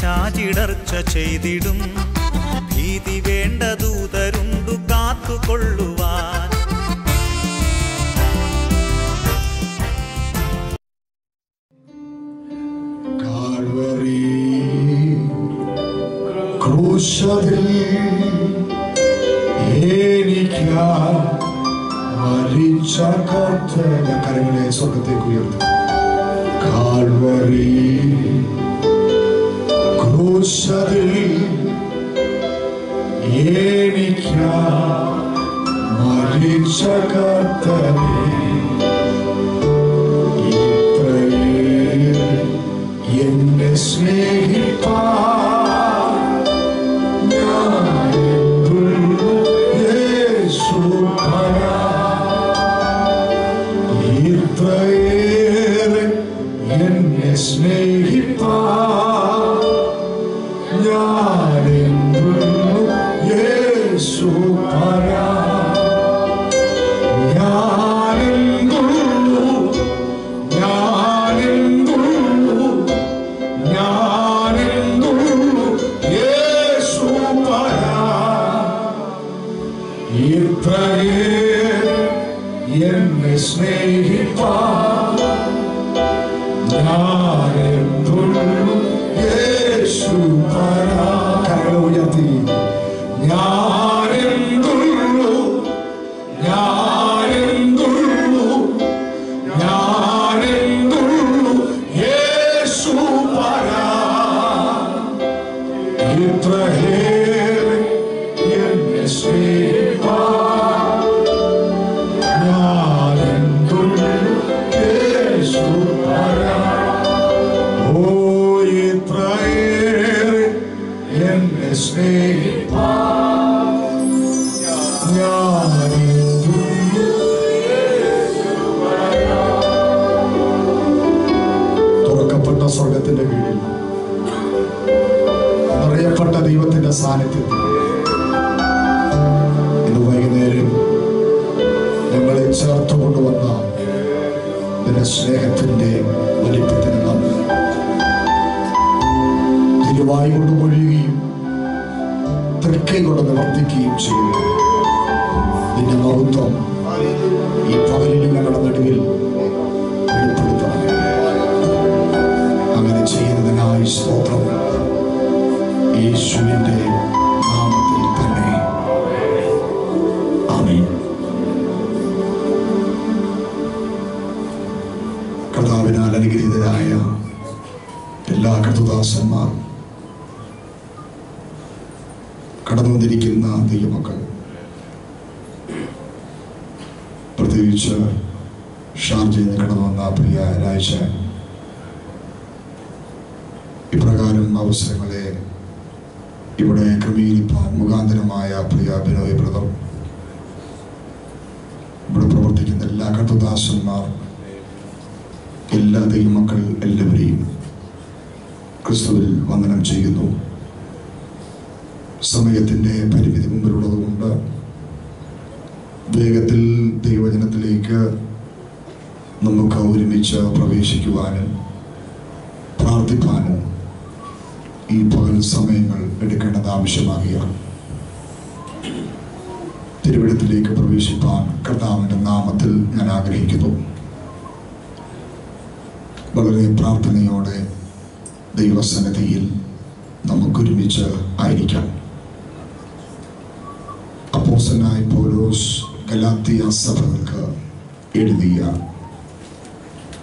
പിശാചിടർച്ച ചെയ്തിടും. ഭീതി വേണ്ട ദൂതരുണ്ടു കാത്തുകൊള്ളുവാൻ ക്രൂശതിൽ മരിച്ച കാർത്തകരങ്ങളെ സ്വർഗത്തേക്ക് ഉയർത്തും.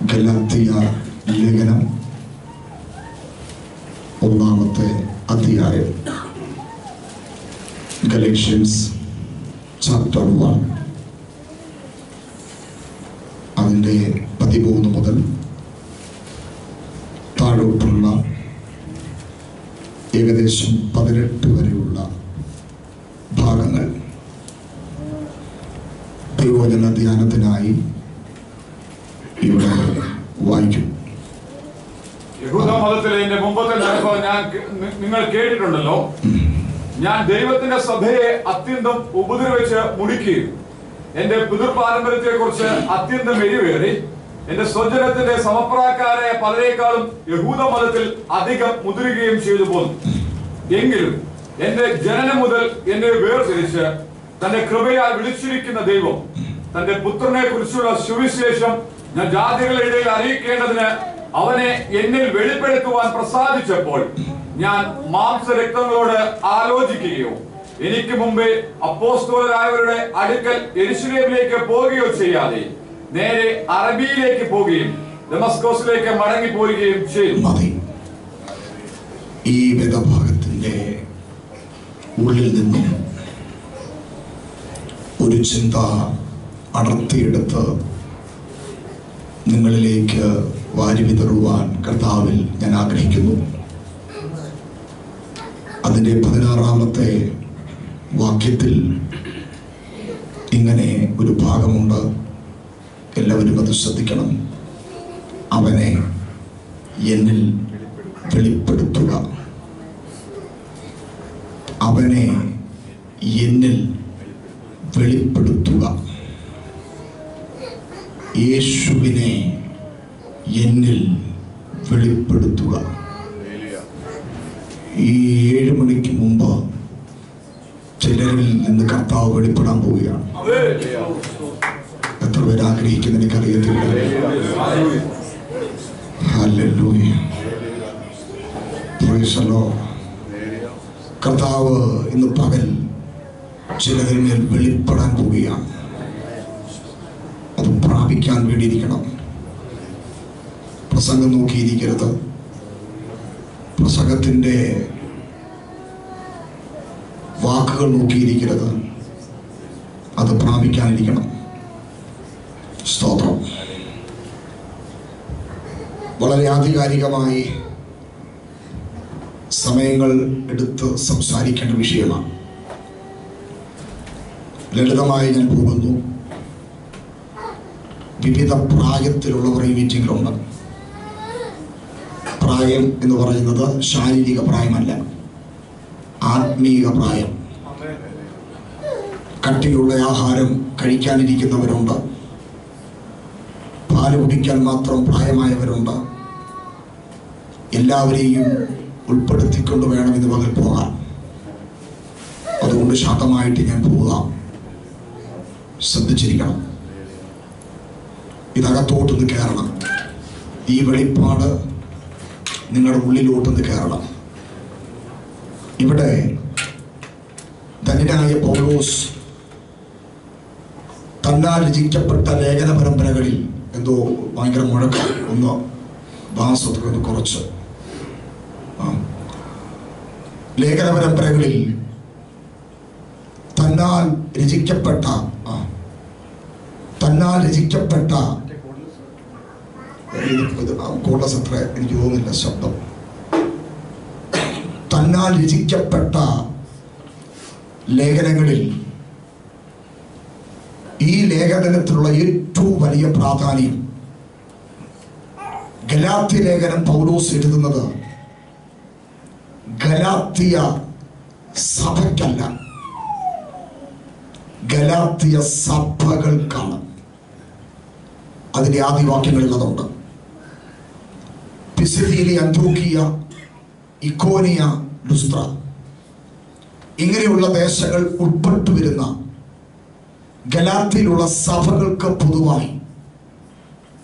ഗലാത്തിയ ലേഖനം. ഒന്നാമത്തെ അധ്യായം. Galatians chapter one. അതിന്റെ പതിമൂന്ന് മുതൽ താഴോട്ടുള്ള ഏകദേശം പതിനെട്ട് വരെയുള്ള ഭാഗങ്ങൾ ദൈവവചന ധ്യാനത്തിനായി ഇവിടെ വായിക്കും യഹൂദ മതത്തിലെ എന്റെ മുമ്പത്തെ അനുഭവം ഞാൻ കേ- നി- നിങ്ങൾ കേട്ടിട്ടുണ്ടല്ലോ. ഞാൻ ദൈവത്തിന്റെ സഭയെ അത്യന്തം ഉപദ്രവിച്ച് മുടിക്കുകയും എന്റെ പിതൃപാരമ്പര്യത്തെ കുറിച്ച് അത്യന്തം എരിവേറി എന്റെ സ്വജനത്തിന്റെ സമപ്രായക്കാരെ പലരെക്കാളും യഹൂദ മതത്തിൽ അധികം മുതിരുകയും ചെയ്തു പോന്നു. എങ്കിലും എന്റെ ജനനം മുതൽ എന്നെ വേർതിരിച്ച് തന്റെ കൃപയാൽ വിളിച്ചിരിക്കുന്ന ദൈവം തന്റെ പുത്രനെ കുറിച്ചുള്ള സുവിശേഷം ഞാൻ ജാതികളുടെ ഇടയിൽ അറിയിക്കേണ്ടതിന് അവനെ എന്നിൽ വെളിപ്പെടുത്തുവാൻ പ്രസാദിച്ചപ്പോൾ ഞാൻ മാംസരക്തങ്ങളോട് ആലോചിക്കുകയോ എനിക്ക് മുമ്പേ അപ്പോസ്തോലരായവരുടെ അടുക്കൽ എരിശുലേമിലേക്ക് പോവുകയോ ചെയ്യാതെ നേരെ അറബിയിലേക്ക് പോവുകയും ഡെമസ്കോസിലേക്ക് മടങ്ങി പോവുകയും ചെയ്തു. ഈ വേദഭാഗത്തിന്റെ ഉള്ളിൽ നിന്നും ഒരു ചിന്ത അടർത്തിയെടുത്ത് നിങ്ങളിലേക്ക് വാരി വിതറുവാൻ കർത്താവിൽ ഞാൻ ആഗ്രഹിക്കുന്നു. അതിന്റെ പതിനാറാമത്തെ വാക്യത്തിൽ ഇങ്ങനെ ഒരു ഭാഗമുണ്ട്. എല്ലാവരും അത് ശ്രദ്ധിക്കണം. അവനെ എന്നിൽ വെളിപ്പെടുത്തുക. അവനെ എന്നിൽ വെളിപ്പെടുത്തുക. യേശുവിനെ എന്നിൽ വെളിപ്പെടുത്തുക. ഈ ഏഴ് മണിക്ക് മുമ്പ് ചിലരിൽ നിന്ന് കർത്താവ് വെളിപ്പെടാൻ പോവുകയാണ്. എത്ര പേര് ആഗ്രഹിക്കുന്ന എനിക്കറിയത്തില്ല. കർത്താവ് ഇന്ന് പകൽ ചിലരിൽ മേൽ വെളിപ്പെടാൻ പോവുകയാണ്. അത് പ്രാപിക്കാൻ വേണ്ടിയിരിക്കണം. പ്രസംഗം നോക്കിയിരിക്കരുത്. പ്രസംഗത്തിന്റെ വാക്കുകൾ നോക്കിയിരിക്കരുത് അത് പ്രാപിക്കാനിരിക്കണം. സ്തോത്രം. വളരെ ആധികാരികമായി സമയങ്ങൾ എടുത്ത് സംസാരിക്കേണ്ട വിഷയമാണ്. ലളിതമായി ഞാൻ പോകുന്നു. വിവിധ പ്രായത്തിലുള്ളവർ ഈ മീറ്റിംഗിലുണ്ട് പ്രായം എന്ന് പറയുന്നത് ശാരീരിക പ്രായമല്ല. ആത്മീയ പ്രായം. കട്ടിയുള്ള ആഹാരം കഴിക്കാനിരിക്കുന്നവരുണ്ട്. പാൽ കുടിക്കാൻ മാത്രം പ്രായമായവരുണ്ട്. എല്ലാവരെയും ഉൾപ്പെടുത്തിക്കൊണ്ട് വേണം ഇന്ന് പകൽ പോകാൻ. അതുകൊണ്ട് ശാന്തമായിട്ട് ഞാൻ പോകാം. ശ്രദ്ധിച്ചിരിക്കണം. ഇതകത്തോട്ടൊന്ന് കയറണം ഈ വെളിപ്പാട് നിങ്ങളുടെ ഉള്ളിലോട്ടൊന്ന് കയറണം ഇവിടെ ധനിരായ പൗലോസ് തന്നാൽ രചിക്കപ്പെട്ട ലേഖന പരമ്പരകളിൽ എന്തോ ഭയങ്കര മുഴക്കം. ഒന്ന് ഭാസത്തിൽ ഒന്ന് കുറച്ച്. ലേഖന പരമ്പരകളിൽ തന്നാൽ രചിക്കപ്പെട്ട തന്നാൽ രചിക്കപ്പെട്ട കോട്ടസ് അത്ര എനിക്ക് തോന്നില്ല ശബ്ദം തന്നാൽ രചിക്കപ്പെട്ട ലേഖനങ്ങളിൽ ഈ ലേഖനത്തിലുള്ള ഏറ്റവും വലിയ പ്രാധാന്യം ഗലാത്തി ലേഖനം പൗലോസ് എഴുതുന്നത് ഗലാത്തിയ സഭയ്ക്കല്ല. ഗലാത്തിയ സഭകൾക്കാണ്. അതിന്റെ ആദിവാക്യങ്ങളിൽ അതുണ്ട് പിസിഫിയിലെ അന്തോക്കിയ ഇക്കോനിയ ലുസ്ത്ര. ഇങ്ങനെയുള്ള ദേശങ്ങൾ ഉൾപ്പെട്ടു വരുന്ന ഗലാത്തിലുള്ള സഭകൾക്ക് പൊതുവായി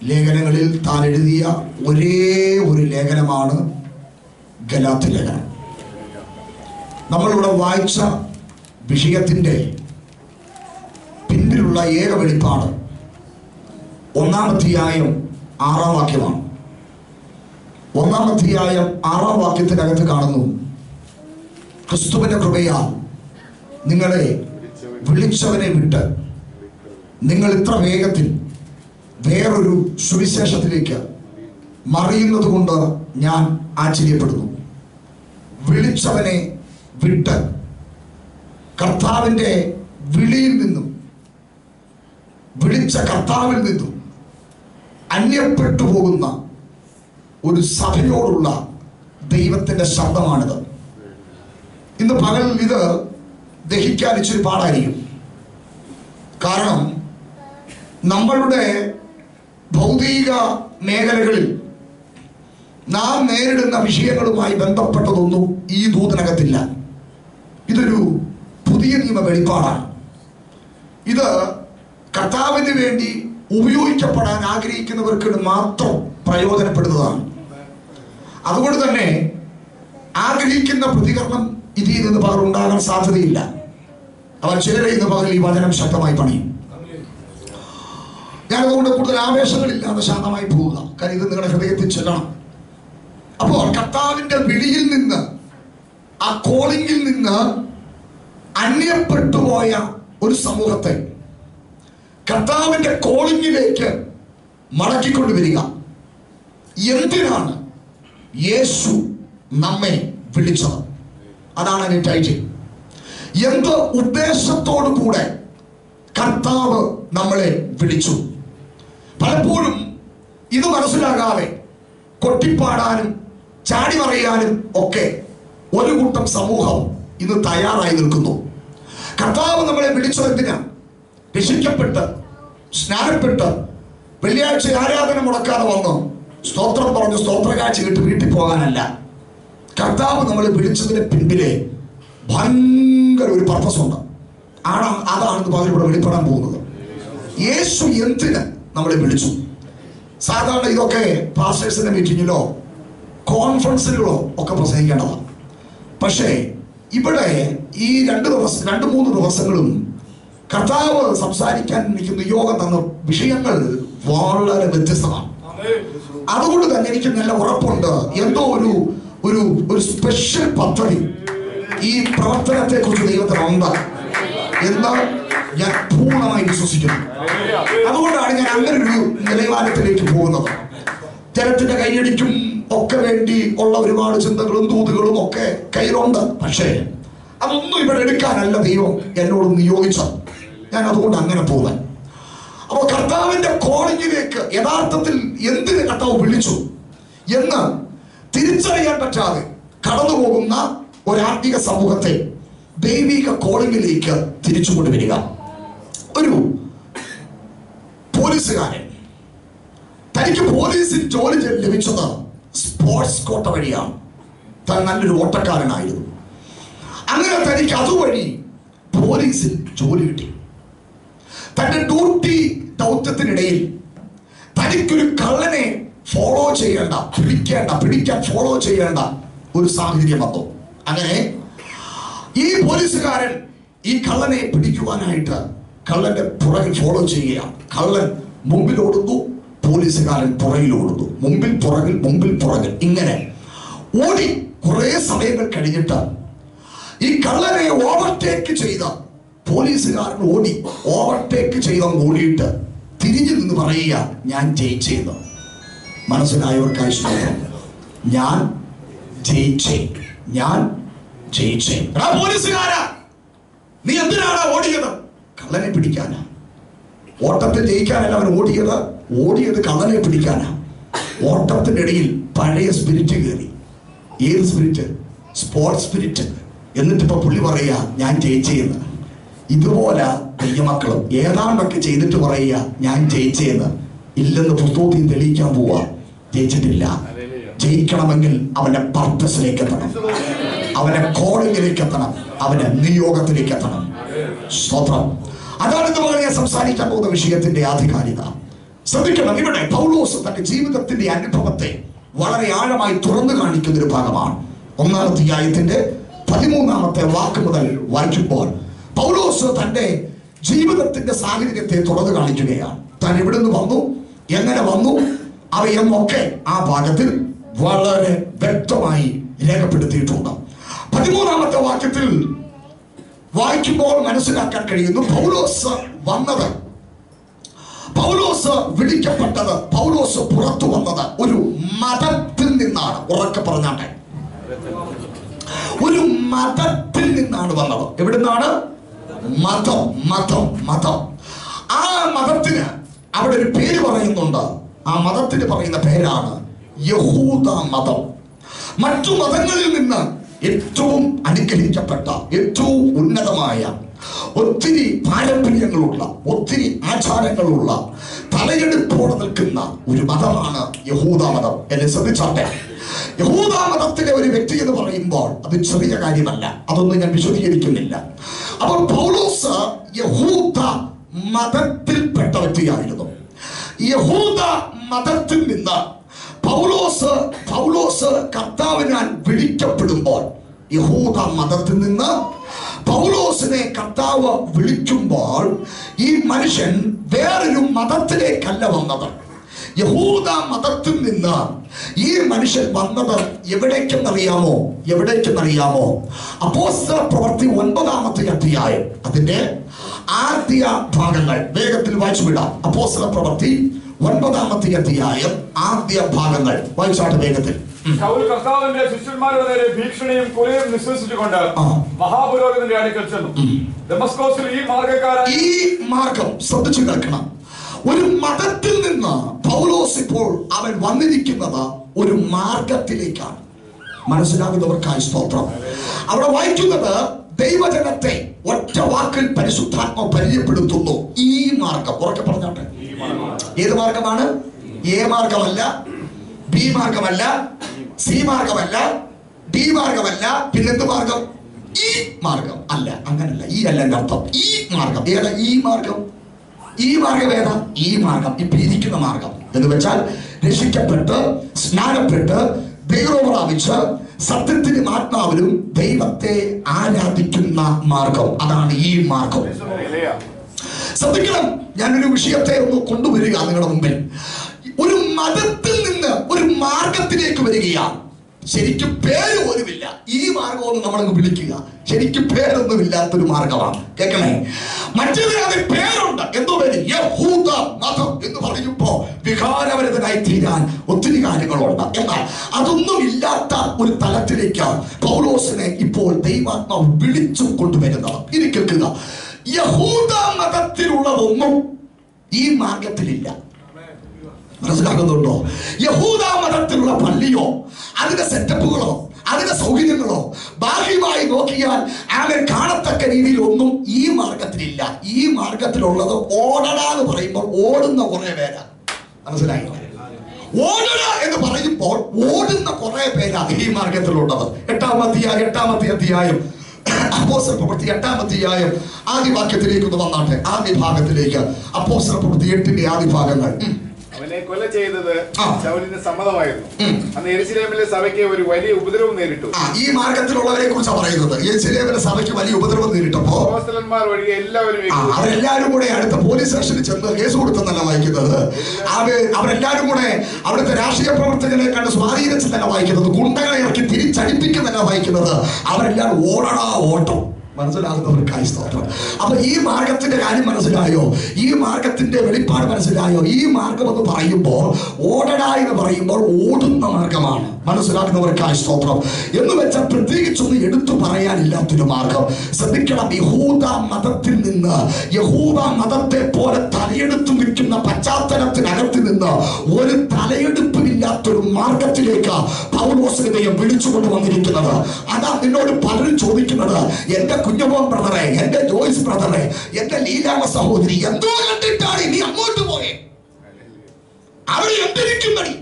ലേഖനങ്ങളിൽ താൻ എഴുതിയ ഒരേ ഒരു ലേഖനമാണ് ഗലാത്തി ലേഖനം. നമ്മളിവിടെ വായിച്ച വിഷയത്തിന്റെ പിന്നിലുള്ള ഏക വെളിപ്പാട് ഒന്നാം അധ്യായം ആറാം വാക്യമാണ്. ഒന്നാം അധ്യായം ആറാം വാക്യത്തിനകത്ത് കാണുന്നു. ക്രിസ്തുവിന്റെ കൃപയാൽ നിങ്ങളെ വിളിച്ചവനെ വിട്ട് നിങ്ങൾ ഇത്ര വേഗത്തിൽ വേറൊരു സുവിശേഷത്തിലേക്ക് മറിയുന്നത് കൊണ്ട് ഞാൻ ആശ്ചര്യപ്പെടുന്നു. വിളിച്ചവനെ വിട്ട് കർത്താവിന്റെ വിളിയിൽ നിന്നും വിളിച്ച കർത്താവിൽ നിന്നും അന്യപ്പെട്ടു പോകുന്ന ഒരു സഭയോടുള്ള ദൈവത്തിന്റെ ശബ്ദമാണിത്. ഇന്ന് പകൽ ഇത് ദഹിക്കാൻ ഇച്ചിരി പാടായിരിക്കും. കാരണം നമ്മളുടെ ഭൗതിക മേഖലകളിൽ നാം നേരിടുന്ന വിഷയങ്ങളുമായി ബന്ധപ്പെട്ടതൊന്നും ഈ ദൂതനകത്തില്ല. ഇതൊരു പുതിയ നിയമ വെളിപ്പാടാണ്. ഇത് കർത്താവിന് വേണ്ടി ഉപയോഗിക്കപ്പെടാൻ ആഗ്രഹിക്കുന്നവർക്ക് മാത്രം പ്രയോജനപ്പെടുന്നതാണ്. അതുകൊണ്ട് തന്നെ ആഗ്രഹിക്കുന്ന പ്രതികരണം ഇതിൽ നിന്ന് പകർ ഉണ്ടാകാൻ സാധ്യതയില്ല. അവർ ചിലരെ ഇന്ന് പകൽ ഈ വചനം ശക്തമായി പണിയും. ഞാൻ അതുകൊണ്ട് കൂടുതൽ ആവേശങ്ങളില്ലാതെ ശാന്തമായി പോവുക കാര്യം ഇത് നിങ്ങളുടെ ഹൃദയത്തിൽ ചെല്ലണം. അപ്പോൾ കർത്താവിന്റെ വിളിയിൽ നിന്ന് ആ കോളിംഗിൽ നിന്ന് അന്യപ്പെട്ടുപോയ ഒരു സമൂഹത്തെ കർത്താവിന്റെ കോളിംഗിലേക്ക് മടക്കിക്കൊണ്ടുവരിക. എന്തിനാണ് യേശു നമ്മെ വിളിച്ചത്. അതാണ് എന്റെ ടൈറ്റിൽ എന്ത് ഉദ്ദേശത്തോടു കൂടെ കർത്താവ് നമ്മളെ വിളിച്ചു? പലപ്പോഴും ഇത് മനസ്സിലാകാതെ കൊട്ടിപ്പാടാനും ചാടി മറിയാനും ഒക്കെ ഒരു കൂട്ടം സമൂഹം ഇന്ന് തയ്യാറായി നിൽക്കുന്നു. കർത്താവ് നമ്മളെ വിളിച്ചതെന്തിനാ രക്ഷിക്കപ്പെട്ട് സ്നാനപ്പെട്ട് വെള്ളിയാഴ്ച ആരാധന മുടക്കാതെ വന്നു. സ്തോത്രം പറഞ്ഞു സ്തോത്രകാഴ്ച കിട്ടി വീട്ടിൽ പോകാനല്ല. കർത്താവ് നമ്മൾ വിളിച്ചതിന് പിൻപിലെ ഭയങ്കര ഒരു പർപ്പസ് ഉണ്ട്. ആണ് അതാണ് ഇവിടെ വെളിപ്പെടാൻ പോകുന്നത്. യേശു എന്തിന് നമ്മളെ വിളിച്ചു? സാധാരണ ഇതൊക്കെ പാസ്റ്റേഴ്സിന്റെ മീറ്റിങ്ങിലോ കോൺഫറൻസിലോ ഒക്കെ പ്രസംഗിക്കേണ്ടതാണ് പക്ഷേ ഇവിടെ ഈ രണ്ട് ദിവസം രണ്ട് മൂന്ന് ദിവസങ്ങളും കർത്താവ് സംസാരിക്കാൻ നിൽക്കുന്ന യോഗം തന്ന വിഷയങ്ങൾ വളരെ വ്യത്യസ്തമാണ്. അതുകൊണ്ട് തന്നെ എനിക്ക് നല്ല ഉറപ്പുണ്ട്. എന്തോ ഒരു ഒരു ഒരു സ്പെഷ്യൽ പദ്ധതി ഈ പ്രവർത്തനത്തെ കുറിച്ച് ദൈവത്തിനുണ്ട് എന്ന് ഞാൻ പൂർണമായി വിശ്വസിക്കുന്നു. അതുകൊണ്ടാണ് ഞാൻ അങ്ങനെ ഒരു നിലവാരത്തിലേക്ക് പോകുന്നത്. ജനത്തിന്റെ കൈയടിക്കും ഒക്കെ വേണ്ടി ഉള്ള ഒരുപാട് ചിന്തകളും തൂതുകളും ഒക്കെ കയ്യിലുണ്ട്. പക്ഷേ അതൊന്നും ഇവിടെ എടുക്കാനല്ല ദൈവം എന്നോട് നിയോഗിച്ചത്. ഞാൻ അതുകൊണ്ട് അങ്ങനെ പോകാൻ അപ്പോൾ കർത്താവിന്റെ കോളിങ്ങിലേക്ക് യഥാർത്ഥത്തിൽ എന്തിന് കർത്താവ് വിളിച്ചു എന്ന് തിരിച്ചറിയാൻ പറ്റാതെ കടന്നു പോകുന്ന ഒരാത്മിക സമൂഹത്തെ ദൈവിക കോളിങ്ങിലേക്ക് തിരിച്ചു കൊണ്ടുവരിക ഒരു പോലീസുകാരൻ തനിക്ക് പോലീസിൽ ജോലി ലഭിച്ചത് സ്പോർട്സ് കോട്ട വഴിയാണ്. താൻ നല്ലൊരു ഓട്ടക്കാരനായിരുന്നു. അങ്ങനെ തനിക്ക് അതുവഴി പോലീസിൽ ജോലി കിട്ടി. തന്റെ ഡ്യൂട്ടി ദൗത്യത്തിനിടയിൽ തനിക്കൊരു കള്ളനെ ഫോളോ ചെയ്യേണ്ട പിടിക്കേണ്ട പിടിക്കാൻ ഫോളോ ചെയ്യേണ്ട ഒരു സാഹചര്യം വന്നു. അങ്ങനെ ഈ പോലീസുകാരൻ ഈ കള്ളനെ പിടിക്കുവാനായിട്ട് കള്ളന്റെ പുറകിൽ ഫോളോ ചെയ്യുകയാണ്. കള്ളൻ മുമ്പിൽ ഓടുന്നു പോലീസുകാരൻ പുറകിൽ ഓടുന്നു. മുമ്പിൽ പുറകിൽ മുമ്പിൽ പുറകിൽ. ഇങ്ങനെ ഓടി കുറേ സമയങ്ങൾ കഴിഞ്ഞിട്ട് ഈ കള്ളനെ ഓവർടേക്ക് ചെയ്ത പോലീസുകാരൻ ഓടി ഓവർടേക്ക് ചെയ്ത ഓടിയിട്ട് തിരിഞ്ഞു നിന്ന് പറയുക ഞാൻ ജയിച്ചെന്ന്. മനസ്സിലായവർക്കായി ഞാൻ ജയിച്ചേ ഞാൻ ജയിച്ചേ. പോലീസുകാരാ നീ എന്തിനാണ് ഓടിയത്? കള്ളനെ പിടിക്കാനാ. ഓട്ടത്തിൽ ജയിക്കാനല്ല അവൻ ഓടിയത് ഓടിയത് കള്ളനെ പിടിക്കാനാ. ഇടയിൽ പഴയ സ്പിരിറ്റ് കയറി. ഏത് സ്പിരിറ്റ് സ്പോർട്സ് സ്പിരിറ്റ് എന്നിട്ടിപ്പോ പുള്ളി പറയാ ഞാൻ ജയിച്ചെന്ന്. ഇതുപോലെ ദൈവമക്കളും ഏതാണ്ടൊക്കെ ചെയ്തിട്ട് പറയുക ഞാൻ ജയിച്ചേന്ന് ഇല്ലെന്ന് പുസ്തകത്തിൽ തെളിയിക്കാൻ പോവാ. ജയിച്ചിട്ടില്ല. ജയിക്കണമെങ്കിൽ അവന്റെ പർപ്പസിലേക്ക് എത്തണം. അവന്റെ കോളിങ്ങിലേക്ക് എത്തണം. അവന്റെ നിയോഗത്തിലേക്ക് എത്തണം. സ്തോത്രം. അതാണ് മകളെ സംസാരിക്കാൻ പോകുന്ന വിഷയത്തിന്റെ ആധികാരികത. ശ്രദ്ധിക്കണം ഇവിടെ പൗലോസ് തന്റെ ജീവിതത്തിന്റെ അനുഭവത്തെ വളരെ ആഴമായി തുറന്നു കാണിക്കുന്ന ഒരു ഭാഗമാണ്. ഒന്നാമത്തെ അധ്യായത്തിന്റെ പതിമൂന്നാമത്തെ വാക്ക് മുതൽ വായിക്കുമ്പോൾ പൗലോസ് തന്റെ ജീവിതത്തിന്റെ സാഹചര്യത്തെ തുറന്നു കാണിക്കുകയാണ്. താൻ എവിടെ നിന്ന് വന്നു? എങ്ങനെ വന്നു? അവയെന്നൊക്കെ ആ ഭാഗത്തിൽ വളരെ വ്യക്തമായി രേഖപ്പെടുത്തിയിട്ടുണ്ട്. പതിമൂന്നാമത്തെ വാക്യത്തിൽ വായിക്കുമ്പോൾ മനസ്സിലാക്കാൻ കഴിയുന്നു പൗലോസ് വന്നത് പൗലോസ് വിളിക്കപ്പെട്ടത് പൗലോസ് പുറത്തു വന്നത് ഒരു മതത്തിൽ നിന്നാണ്. ഉറക്കെ പറഞ്ഞാട്ടെ. ഒരു മതത്തിൽ നിന്നാണ് വന്നത്. എവിടെ നിന്നാണ് മതം മതം മതം. ആ മതത്തിന് അവിടെ ഒരു പേര് പറയുന്നുണ്ട്. ആ മതത്തിന് പറയുന്ന പേരാണ് യഹൂദ മതം. മറ്റു മതങ്ങളിൽ നിന്ന് ഏറ്റവും അനുഗ്രഹിക്കപ്പെട്ട ഏറ്റവും ഉന്നതമായ ഒത്തിരി പാരമ്പര്യങ്ങളുള്ള ഒത്തിരി ആചാരങ്ങളുള്ള തലയെടുപ്പോടെ നിൽക്കുന്ന ഒരു മതമാണ് യഹൂദ മതം. എന്നെ ശ്രദ്ധിച്ചാട്ടെ? യഹൂദ മതത്തിലെ ഒരു വ്യക്തി എന്ന് പറയുമ്പോൾ അത് ചെറിയ കാര്യമല്ല. അതൊന്നും ഞാൻ വിശദീകരിക്കുന്നില്ല. അപ്പോൾ പൗലോസ് യഹൂദ മതത്തിൽപ്പെട്ട വ്യക്തിയായിരുന്നു യഹൂദ മതത്തിൽ നിന്ന് പൗലോസ് പൗലോസ് കർത്താവിനാൽ വിളിക്കപ്പെടുമ്പോൾ യഹൂദ മതത്തിൽ നിന്ന് പൗലോസിനെ കർത്താവ് വിളിക്കുമ്പോൾ ഈ മനുഷ്യൻ വേറൊരു മതത്തിലേക്കല്ല വന്നത്. യഹൂദ മതത്തിൽ നിന്ന് ഈ മനുഷ്യൻ വന്നത് എവിടേക്കെന്നറിയാമോ? എവിടേക്കെന്നറിയാമോ? അപ്പോസ്തല പ്രവർത്തി ഒൻപതാമത്തെ അധ്യായം. അതിന്റെ ആദ്യ ഭാഗങ്ങൾ. വേഗത്തിൽ വായിച്ചു വിടാം. അപ്പോസ്തല പ്രവർത്തി ഒൻപതാമത്തെ അധ്യായം ആദ്യ ഭാഗങ്ങൾ. വായിച്ചാട്ട് വേഗത്തിൽ. ശൗൽ കർത്താവിന്റെ ശിഷ്യന്മാരുടെ നേരെ ഭീഷണിയും കൊലയും നിശ്വസിച്ചുകൊണ്ട് മഹാപുരോഹിതന്റെ അടുക്കൽ ചെന്നു. ഡെമസ്കോസിൽ ഈ മാർഗക്കാരൻ ഈ മാർഗം ശ്രദ്ധിച്ചു കേൾക്കണം. ഒരു മതത്തിൽ നിന്ന് പൗലോസ് ഇപ്പോൾ അവൻ വന്നിരിക്കുന്നത് ഒരു മാർഗത്തിലേക്കാണ്. മനസ്സിലാകുന്നവർക്കായി സ്തോത്രം. അവിടെ വായിക്കുന്നത് ദൈവജനത്തെ ഒറ്റ വാക്കിൽ പരിശുദ്ധാത്മ പരിചയപ്പെടുത്തുന്നു. ഈ മാർഗം. ഉറക്കെ പറഞ്ഞോട്ടെ. ഏത് മാർഗമാണ്? എ മാർഗമല്ല ബി മാർഗമല്ല സി മാർഗമല്ല ഡി മാർഗമല്ല പിന്നെന്ത് മാർഗം? ഈ മാർഗം അല്ല അങ്ങനല്ല. ഈ അല്ല എന്റെ അർത്ഥം. ഈ മാർഗം. ഏതാ ഈ മാർഗം? ഈ മാർഗം ഏതാ? ഈ മാർഗം. ഇപ്പൊ ഇരിക്കുന്ന മാർഗം. എന്ന് വെച്ചാൽ രക്ഷിക്കപ്പെട്ട് സ്നാനപ്പെട്ട് ദൈവം പ്രാപിച്ച് സത്യത്തിനും ആത്മാവിലും ദൈവത്തെ ആരാധിക്കുന്ന മാർഗം. അതാണ് ഈ മാർഗം. ശ്രദ്ധിക്കണം ഞാനൊരു വിഷയത്തെ ഒന്ന് കൊണ്ടുവരിക നിങ്ങളുടെ മുമ്പിൽ. ഒരു മതത്തിൽ നിന്ന് ഒരു മാർഗത്തിലേക്ക് വരികയാണ്. ശരിക്കും പേര് പോലുമില്ല. ഈ മാർഗം ഒന്ന് നമ്മളങ്ങ് വിളിക്കുക. ശരിക്കും പേരൊന്നും ഇല്ലാത്തൊരു മാർഗമാണ്. കേൾക്കണേ? മറ്റേതിനകത്ത് പേരുണ്ട്. എന്തോ പേര്? യഹൂദ മതം എന്ന് പറയുമ്പോ വികാരപരിതനായി തീരാൻ ഒത്തിരി കാര്യങ്ങളുണ്ട്. എന്നാൽ അതൊന്നും ഇല്ലാത്ത ഒരു തലത്തിലേക്ക് പൗലോസിനെ ഇപ്പോൾ ദൈവാത്മാവ് വിളിച്ചു കൊണ്ടുവരുന്നത്. ഇനി കേൾക്കുക. യഹൂദ മതത്തിലുള്ളതൊന്നും ഈ മാർഗത്തിലില്ല. മനസ്സിലാകുന്നുണ്ടോ? യഹൂദ മതത്തിലുള്ള പള്ളിയോ അതിന്റെ സെറ്റപ്പുകളോ അതിന്റെ സൗകര്യങ്ങളോ ബാഹ്യമായി നോക്കിയാൽ അവൻ കാണത്തക്ക രീതിയിൽ ഒന്നും ഈ മാർഗത്തിലില്ല. ഈ മാർഗത്തിലുള്ളത് ഓടടാന്ന് പറയുമ്പോൾ ഓടുന്ന കുറെ പേരാ. മനസ്സിലായി? ഓടുക എന്ന് പറയുമ്പോൾ ഓടുന്ന കുറെ പേരാ ഈ മാർഗത്തിലുള്ളത് എട്ടാമത്തെ എട്ടാമത്തെ അധ്യായം അപ്പോസ്റ്റൽ പ്രവൃത്തി ആദ്യ വാക്യത്തിലേക്ക് ഒന്ന് വന്നാട്ടെ. ആദ്യ ഭാഗത്തിലേക്ക്. അപ്പോസ്റ്റൽ പ്രവൃത്തി എട്ടിന്റെ ആദ്യ ഭാഗങ്ങൾ. അവനെ കൊല ചെയ്തത്. ശൗലിന് സമ്മതമായിരുന്നു. അന്ന് എരിശിലേമിലെ സഭയ്ക്ക് ഒരു വലിയ ഉപദ്രവം നേരിട്ടു. ഈ മാർഗത്തിലുള്ളവരെ കുറിച്ചാണ് പറയുന്നത്. യേശുലേവന്റെ സഭയ്ക്ക് വലിയ ഉപദ്രവം നേരിട്ടപ്പോ? അപ്പോസ്തലന്മാർ ഒഴികെ എല്ലാവരും. അവരെല്ലാരും കൂടെ അടുത്ത പോലീസ് സ്റ്റേഷനിൽ ചെന്ന് കേസ് കൊടുത്തെന്നല്ല വായിക്കുന്നത്. അവർ അവരെല്ലാരും കൂടെ അവിടുത്തെ രാഷ്ട്രീയ പ്രവർത്തകരെ കണ്ട് സ്വാധീനിച്ചെന്നല്ല വായിക്കുന്നത്. ഗുണ്ടകളെ ഇറക്കി തിരിച്ചടിപ്പിക്കുന്നല്ല വായിക്കുന്നത്. അവരെല്ലാരും ഓടടാ ഓട്ടം. മനസ്സിലാകുന്നവർക്കായി സ്തോത്രം അപ്പൊ ഈ മാർഗത്തിന്റെ കാര്യം മനസ്സിലായോ? ഈ മാർഗത്തിന്റെ വെളിപ്പാട് മനസ്സിലായോ? ഈ മാർഗം എന്ന് പറയുമ്പോൾ ഓടട എന്ന് പറയുമ്പോൾ ഓടുന്ന മാർഗമാണ്. മനസ്സിലാക്കുന്നവർക്കായി സ്തോത്രം എന്ന് വെച്ചാൽ പ്രത്യേകിച്ചൊന്നും എടുത്തു പറയാനില്ലാത്തൊരു മാർഗം. ശ്രദ്ധിക്കണം യഹൂദ മതത്തിൽ നിന്ന് യഹൂദ മതത്തെ പോലെ തലയെടുത്തു നിൽക്കുന്ന പശ്ചാത്തലത്തിനകത്ത് നിന്ന് ഒരു തലയെടുപ്പില്ലാത്തൊരു മാർഗത്തിലേക്ക് വിളിച്ചു വിളിച്ചുകൊണ്ട് വന്നിരിക്കുന്നത്. അതാ നിന്നോട് പലരും ചോദിക്കുന്നത് എന്റെ കുഞ്ഞമോൻ ബ്രദറെ എന്റെ ജോയ്സ് ബ്രദറെ എന്റെ ലീലാമ സഹോദരി എന്തോ കണ്ടിട്ടാണ് നീ അങ്ങോട്ട് പോയേ? അവിടെ എന്തിരിക്കുന്നടി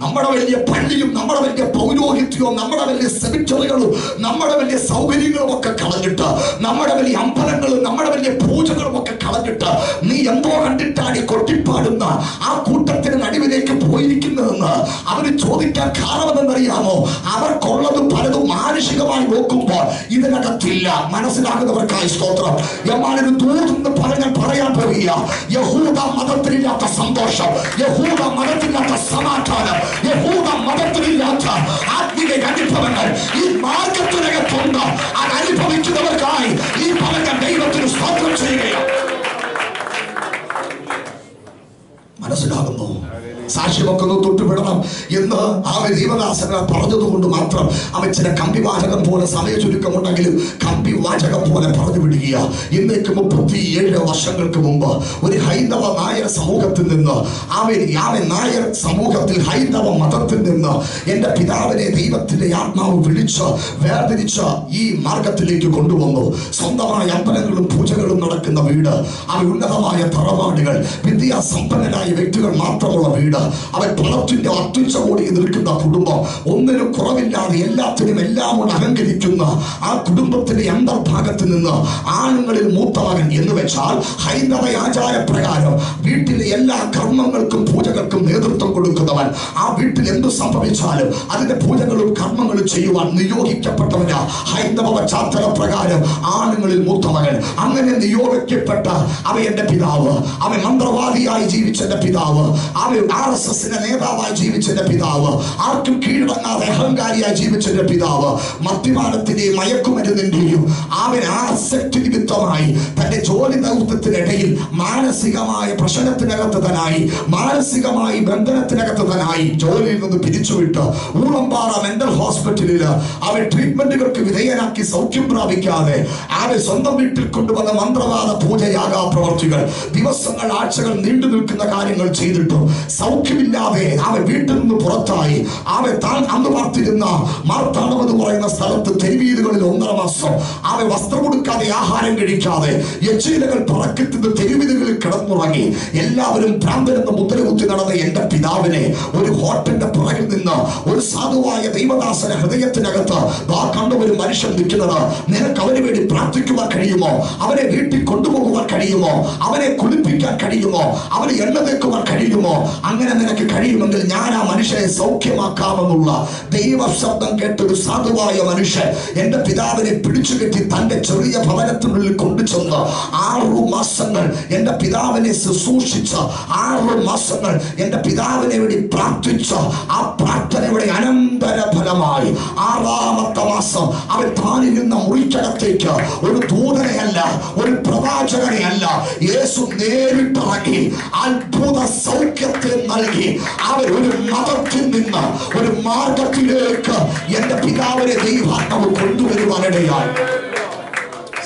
നമ്മുടെ വലിയ പള്ളിയും നമ്മുടെ വലിയ പൗരോഹിത്യവും നമ്മുടെ വലിയ സെമിറ്ററികളും നമ്മുടെ വലിയ സൗകര്യങ്ങളും ഒക്കെ കളഞ്ഞിട്ട് നമ്മുടെ വലിയ അമ്പലങ്ങളും നമ്മുടെ വലിയ പൂജകളും ഒക്കെ കളഞ്ഞിട്ട് നീ എന്തോ കണ്ടിട്ടാണ് ഈ കൊട്ടിപ്പാടുന്ന ആ കൂട്ടത്തിന് നടുവിലേക്ക് പോയിരിക്കുന്നതെന്ന് അവർ ചോദിക്കാൻ കാരണമെന്നറിയാമോ? അവർക്കുള്ളത് പലതും മാനുഷികമായി നോക്കുമ്പോൾ ഇതിനകത്തില്ല. മനസ്സിലാകുന്നവർക്കായി സ്തോത്രം. എമ്മാനൊരു ദൂരെന്ന് പറഞ്ഞാൽ പറയാൻ പോവുക യഹൂദ മതത്തിലില്ലാത്ത സന്തോഷം യഹൂദ മതത്തിലില്ലാത്ത സമാധാനം യഹൂദ മതത്തിലില്ലാത്ത ആത്മീയ അനുഭവങ്ങൾ ഈ മാർഗത്തിനകത്തുണ്ട് അത് അനുഭവിക്കുന്നവർക്കായി ഈ പറഞ്ഞ ദൈവത്തിന് സ്തോത്രം ചെയ്യുകയാണ്. മനസ്സിലാകുന്നു സാക്ഷ്യമൊക്കെ ഒന്ന് തൊട്ടുവിടണം എന്ന് ആ ദൈവദാസന പറഞ്ഞതുകൊണ്ട് മാത്രം അവൻ ചില കമ്പി വാചകം പോലെ സമയ ചുരുക്കമുണ്ടെങ്കിലും കമ്പി വാചകം പോലെ പറഞ്ഞു വിടുക ഇന്നേക്ക് മുപ്പത്തി ഏഴ് വർഷങ്ങൾക്ക് മുമ്പ് ഒരു ഹൈന്ദവ നായർ സമൂഹത്തിൽ നിന്ന് അവൻ അവൻ നായർ സമൂഹത്തിൽ ഹൈന്ദവ മതത്തിൽ നിന്ന് എന്റെ പിതാവിനെ ദൈവത്തിന്റെ ആത്മാവ് വിളിച്ച് വേർതിരിച്ച് ഈ മാർഗത്തിലേക്ക് കൊണ്ടുവന്നു. സ്വന്തമായ അമ്പലങ്ങളും പൂജകളും നടക്കുന്ന വീട് അവ ഉന്നതമായ തറവാടുകൾ വിദ്യാസമ്പന്നരായ വ്യക്തികൾ മാത്രമുള്ള വീട് അവൻ പണത്തിന്റെ അത്യുച്ചകോടി നിൽക്കുന്ന കുടുംബം. ഒന്നിനും കുറവില്ലാതെ എല്ലാത്തിനും എല്ലാം കൊണ്ട് അഹങ്കരിക്കുന്ന ആ കുടുംബത്തിന്റെ അന്തർഭാഗത്ത് നിന്ന് ആണുങ്ങളിൽ മൂത്തമകൻ എന്ന് വെച്ചാൽ ഹൈന്ദവ ആചാരപ്രകാരം വീട്ടിലെ എല്ലാ കർമ്മങ്ങൾക്കും പൂജകൾക്കും നേതൃത്വം കൊടുക്കുന്നവൻ ആ വീട്ടിൽ എന്ത് സംഭവിച്ചാലും അതിന്റെ പൂജകളും കർമ്മങ്ങളും ചെയ്യുവാൻ നിയോഗിക്കപ്പെട്ടവനാ ഹൈന്ദവ പശ്ചാത്തല പ്രകാരം ആണുങ്ങളിൽ മൂത്തമകൻ. അങ്ങനെ നിയോഗിക്കപ്പെട്ട അവ എന്റെ പിതാവ്. അവൻ മന്ത്രവാദിയായി ജീവിച്ചെന്റെ പിതാവ്. അവൻ ആർ എസ് എസിന്റെ നേതാവായി ജീവിച്ചതിന്റെ പിതാവ്. ആർക്കും കീഴ്വന്നാതെ അഹങ്കാരിയായി ജീവിച്ചതിന്റെ പിതാവ്. മദ്യപാനത്തിന്റെയും മയക്കുമരുന്നിന്റെയും അവൻ ആസക്തി നിമിത്തമായി തന്റെ ജോലി ദൗത്യത്തിനിടയിൽ മാനസികമായ പ്രശ്നത്തിനകത്ത് തനായി മാനസികമായി ബന്ധനത്തിനകത്ത് തനായി ജോലിയിൽ നിന്ന് പിരിച്ചുവിട്ട് ഊളമ്പാറ മെന്റൽ ഹോസ്പിറ്റലിൽ അവൻ ട്രീറ്റ്മെന്റുകൾക്ക് വിധേയനാക്കി സൗഖ്യം പ്രാപിക്കാതെ അവൻ സ്വന്തം വീട്ടിൽ കൊണ്ടുവന്ന മന്ത്രവാദ പൂജയാകാ പ്രവർത്തികൾ. ദിവസങ്ങൾ ആഴ്ചകൾ നീണ്ടു നിൽക്കുന്ന കാര്യങ്ങൾ ചെയ്തിട്ടും സൗഖ്യമില്ലാതെ അവൻ വീട്ടിൽ നിന്ന് പുറത്തായി. അവൻ താൻ അന്ന് പാർത്തിരുന്ന മാർത്താണ്ഡം എന്ന് പറയുന്ന സ്ഥലത്ത് തെരുവീതുകളിൽ ഒന്നര മാസം അവൻ വസ്ത്രം കൊടുക്കാതെ ആഹാരം കഴിക്കാതെ യച്ചീലകൾ പറക്കത്തിന് തെരുവീതുകളിൽ കിടന്നുറങ്ങി. എല്ലാവരും ഭ്രാന്തൻ എന്ന മുദ്ര നടന്ന എന്റെ പിതാവിനെ ഒരു ഹോട്ടലിന്റെ പുറകിൽ നിന്ന് ഒരു സാധുവായ ദൈവദാസന ഹൃദയത്തിനകത്ത് ആ കണ്ട ഒരു മനുഷ്യൻ നിൽക്കുന്നത്. നിനക്ക് അവന് വേണ്ടി പ്രാർത്ഥിക്കുവാൻ കഴിയുമോ? അവനെ വീട്ടിൽ കൊണ്ടുപോകുവാൻ കഴിയുമോ? അവനെ കുളിപ്പിക്കാൻ കഴിയുമോ? അവന് എണ്ണ തേക്കുവാൻ കഴിയുമോ? അങ്ങനെ നിനക്ക് കഴിയുമെങ്കിൽ ഞാൻ ആ മനുഷ്യനെ സൗഖ്യമാക്കാമെന്നുള്ള ദൈവ ശബ്ദം കേട്ടൊരു സാധുവായ മനുഷ്യൻ എന്റെ പിതാവിനെ പിടിച്ചു കെട്ടി തന്റെ ചെറിയ ഭവനത്തിനുള്ളിൽ കൊണ്ടുചെന്ന് ആറു മാസങ്ങൾ എന്റെ പിതാവിനെ ശുശ്രൂഷിച്ച ആറു മാസങ്ങൾ എന്റെ പിതാവിനെ വേണ്ടി പ്രാർത്ഥിച്ച ആ പ്രാർത്ഥനയുടെ അനന്തര ഫലമായി ആറാമത്തെ മാസം അവൻ താനിരുന്ന മുറിക്കകത്തേക്ക് ഒരു ദൂതനയല്ല ഒരു പ്രവാചകനെയല്ല യേശു നേരിട്ടിറങ്ങി അത്ഭുത സൗഖ്യത്തെ നൽകി അവർ ഒരു മതത്തിൽ നിന്ന് ഒരു മാർഗത്തിലേക്ക് എന്റെ പിതാവിനെ ദൈവാത്മാവ് കൊണ്ടുവരുവാനിടയായി.